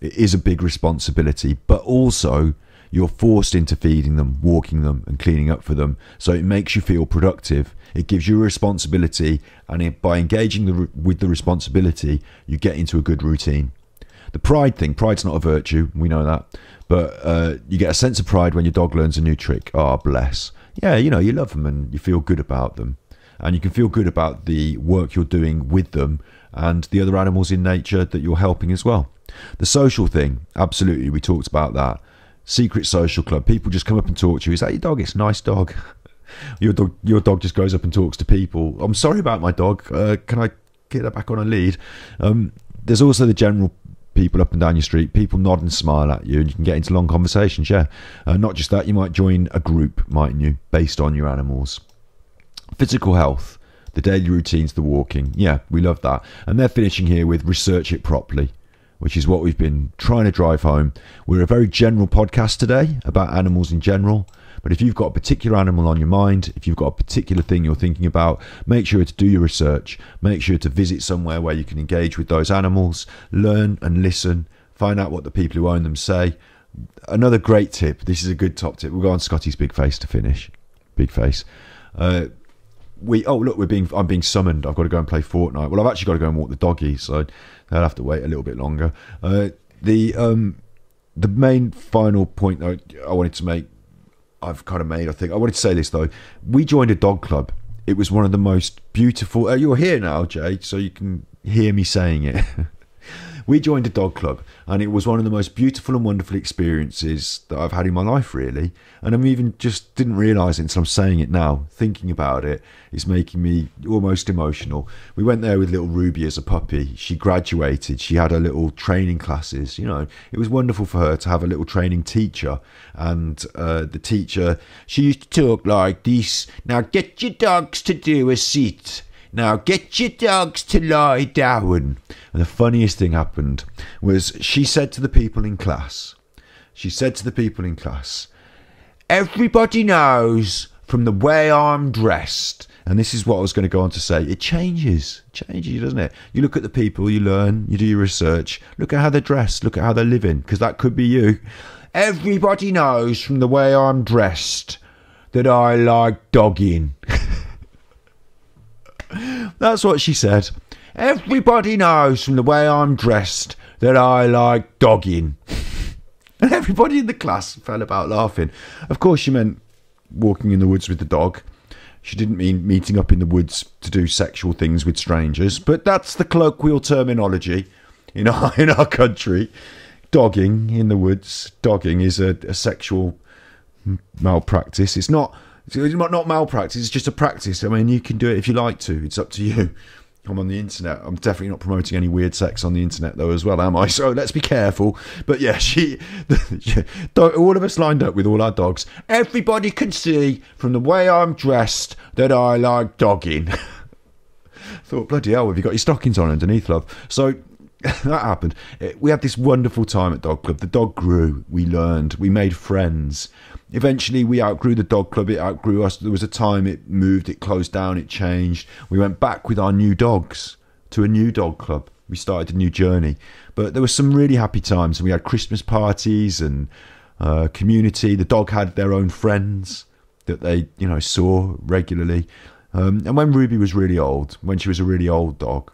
It is a big responsibility, but also you're forced into feeding them, walking them, and cleaning up for them. So it makes you feel productive. It gives you a responsibility, and it, by engaging the, with the responsibility, you get into a good routine. The pride thing, pride's not a virtue, we know that, but uh, you get a sense of pride when your dog learns a new trick. Ah, oh, bless. Yeah, you know, you love them and you feel good about them. And you can feel good about the work you're doing with them and the other animals in nature that you're helping as well. The social thing, absolutely, we talked about that secret social club. People just come up and talk to you. Is that your dog? It's a nice dog. your dog, your dog just goes up and talks to people. I'm sorry about my dog. Uh, can I get her back on a lead? Um, there's also the general people up and down your street. People nod and smile at you, and you can get into long conversations. Yeah, uh, not just that. You might join a group, mightn't you, based on your animals. Physical health, the daily routines, the walking. Yeah, we love that. And they're finishing here with research it properly which is what we've been trying to drive home. We're a very general podcast today about animals in general. But if you've got a particular animal on your mind, if you've got a particular thing you're thinking about, make sure to do your research. Make sure to visit somewhere where you can engage with those animals, learn and listen, find out what the people who own them say, another great tip. This is a good top tip. We'll go on Scotty's big face to finish. Big face. Uh, we oh look, we're being I'm being summoned. I've got to go and play Fortnite. Well, I've actually got to go and walk the doggy, so they'll have to wait a little bit longer. Uh, the um, the main final point I wanted to make, I've kind of made. I think I wanted to say this though. We joined a dog club. It was one of the most beautiful. Uh, you're here now, Jay, so you can hear me saying it. we joined a dog club and it was one of the most beautiful and wonderful experiences that I've had in my life, really. And I'm even just didn't realize it until I'm saying it now. Thinking about it, it is making me almost emotional. We went there with little Ruby as a puppy. She graduated. She had her little training classes. You know, it was wonderful for her to have a little training teacher. And uh, the teacher, she used to talk like this. Now get your dogs to do a sit now get your dogs to lie down. And the funniest thing happened was she said to the people in class, she said to the people in class, everybody knows from the way I'm dressed. And this is what I was going to go on to say. It changes, changes, doesn't it? You look at the people, you learn, you do your research. Look at how they're dressed, look at how they're living, because that could be you. Everybody knows from the way I'm dressed that I like dogging. That's what she said. Everybody knows from the way I'm dressed that I like dogging. and everybody in the class fell about laughing. Of course, she meant walking in the woods with the dog. She didn't mean meeting up in the woods to do sexual things with strangers, but that's the colloquial terminology in our in our country. Dogging in the woods, dogging is a, a sexual mm, malpractice. It's not it's not, malpractice, it's just a practice. I mean, you can do it if you like to, it's up to you. I'm on the internet. I'm definitely not promoting any weird sex on the internet, though, as well, am I? So let's be careful. But yeah, she, all of us lined up with all our dogs. Everybody can see from the way I'm dressed that I like dogging. Thought, bloody hell, have you got your stockings on underneath, love? So that happened. We had this wonderful time at Dog Club. The dog grew. We learned. We made friends. Eventually we outgrew the dog club. It outgrew us. There was a time it moved. It closed down. It changed. We went back with our new dogs to a new dog club. We started a new journey. But there were some really happy times. We had christmas parties and uh, community. The dog had their own friends that they you know saw regularly. Um, and when ruby was really old when she was a really old dog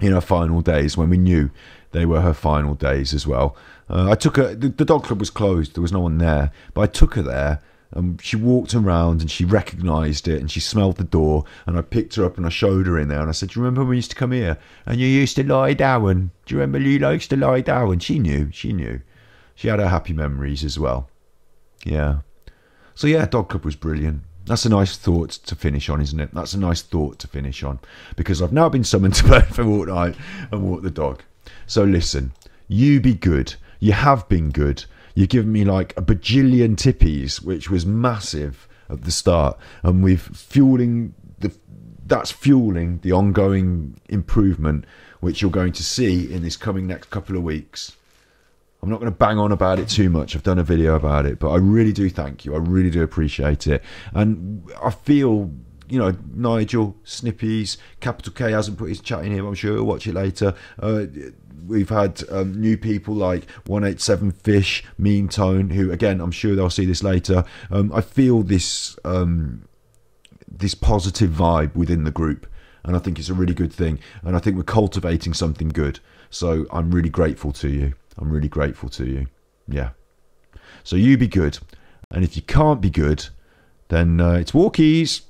in her final days when we knew they were her final days as well uh, I took her. The, the, dog club was closed. There was no one there. But I took her there. And she walked around and she recognised it and she smelled the door. And I picked her up and I showed her in there. And I said, "Do you remember when we used to come here and you used to lie down? Do you remember you likes to lie down?" And she knew. She knew. She had her happy memories as well. Yeah. So yeah, dog club was brilliant. That's a nice thought to finish on, isn't it? That's a nice thought to finish on because I've now been summoned to play for walk night and walk the dog. So listen, you be good you have been good. You've given me like a bajillion tippies, which was massive at the start, and we've fueling the that's fueling the ongoing improvement which you're going to see in this coming next couple of weeks. I'm not going to bang on about it too much. I've done a video about it, but I really do thank you. I really do appreciate it, and I feel you know, Nigel, Snippies, Capital K hasn't put his chat in here, I'm sure he'll watch it later. Uh, we've had um, new people like 187 Fish, Mean Tone, who again I'm sure they'll see this later. Um, I feel this um, this positive vibe within the group, and I think it's a really good thing. And I think we're cultivating something good. So I'm really grateful to you. I'm really grateful to you. Yeah. So you be good, and if you can't be good, then uh, it's walkies.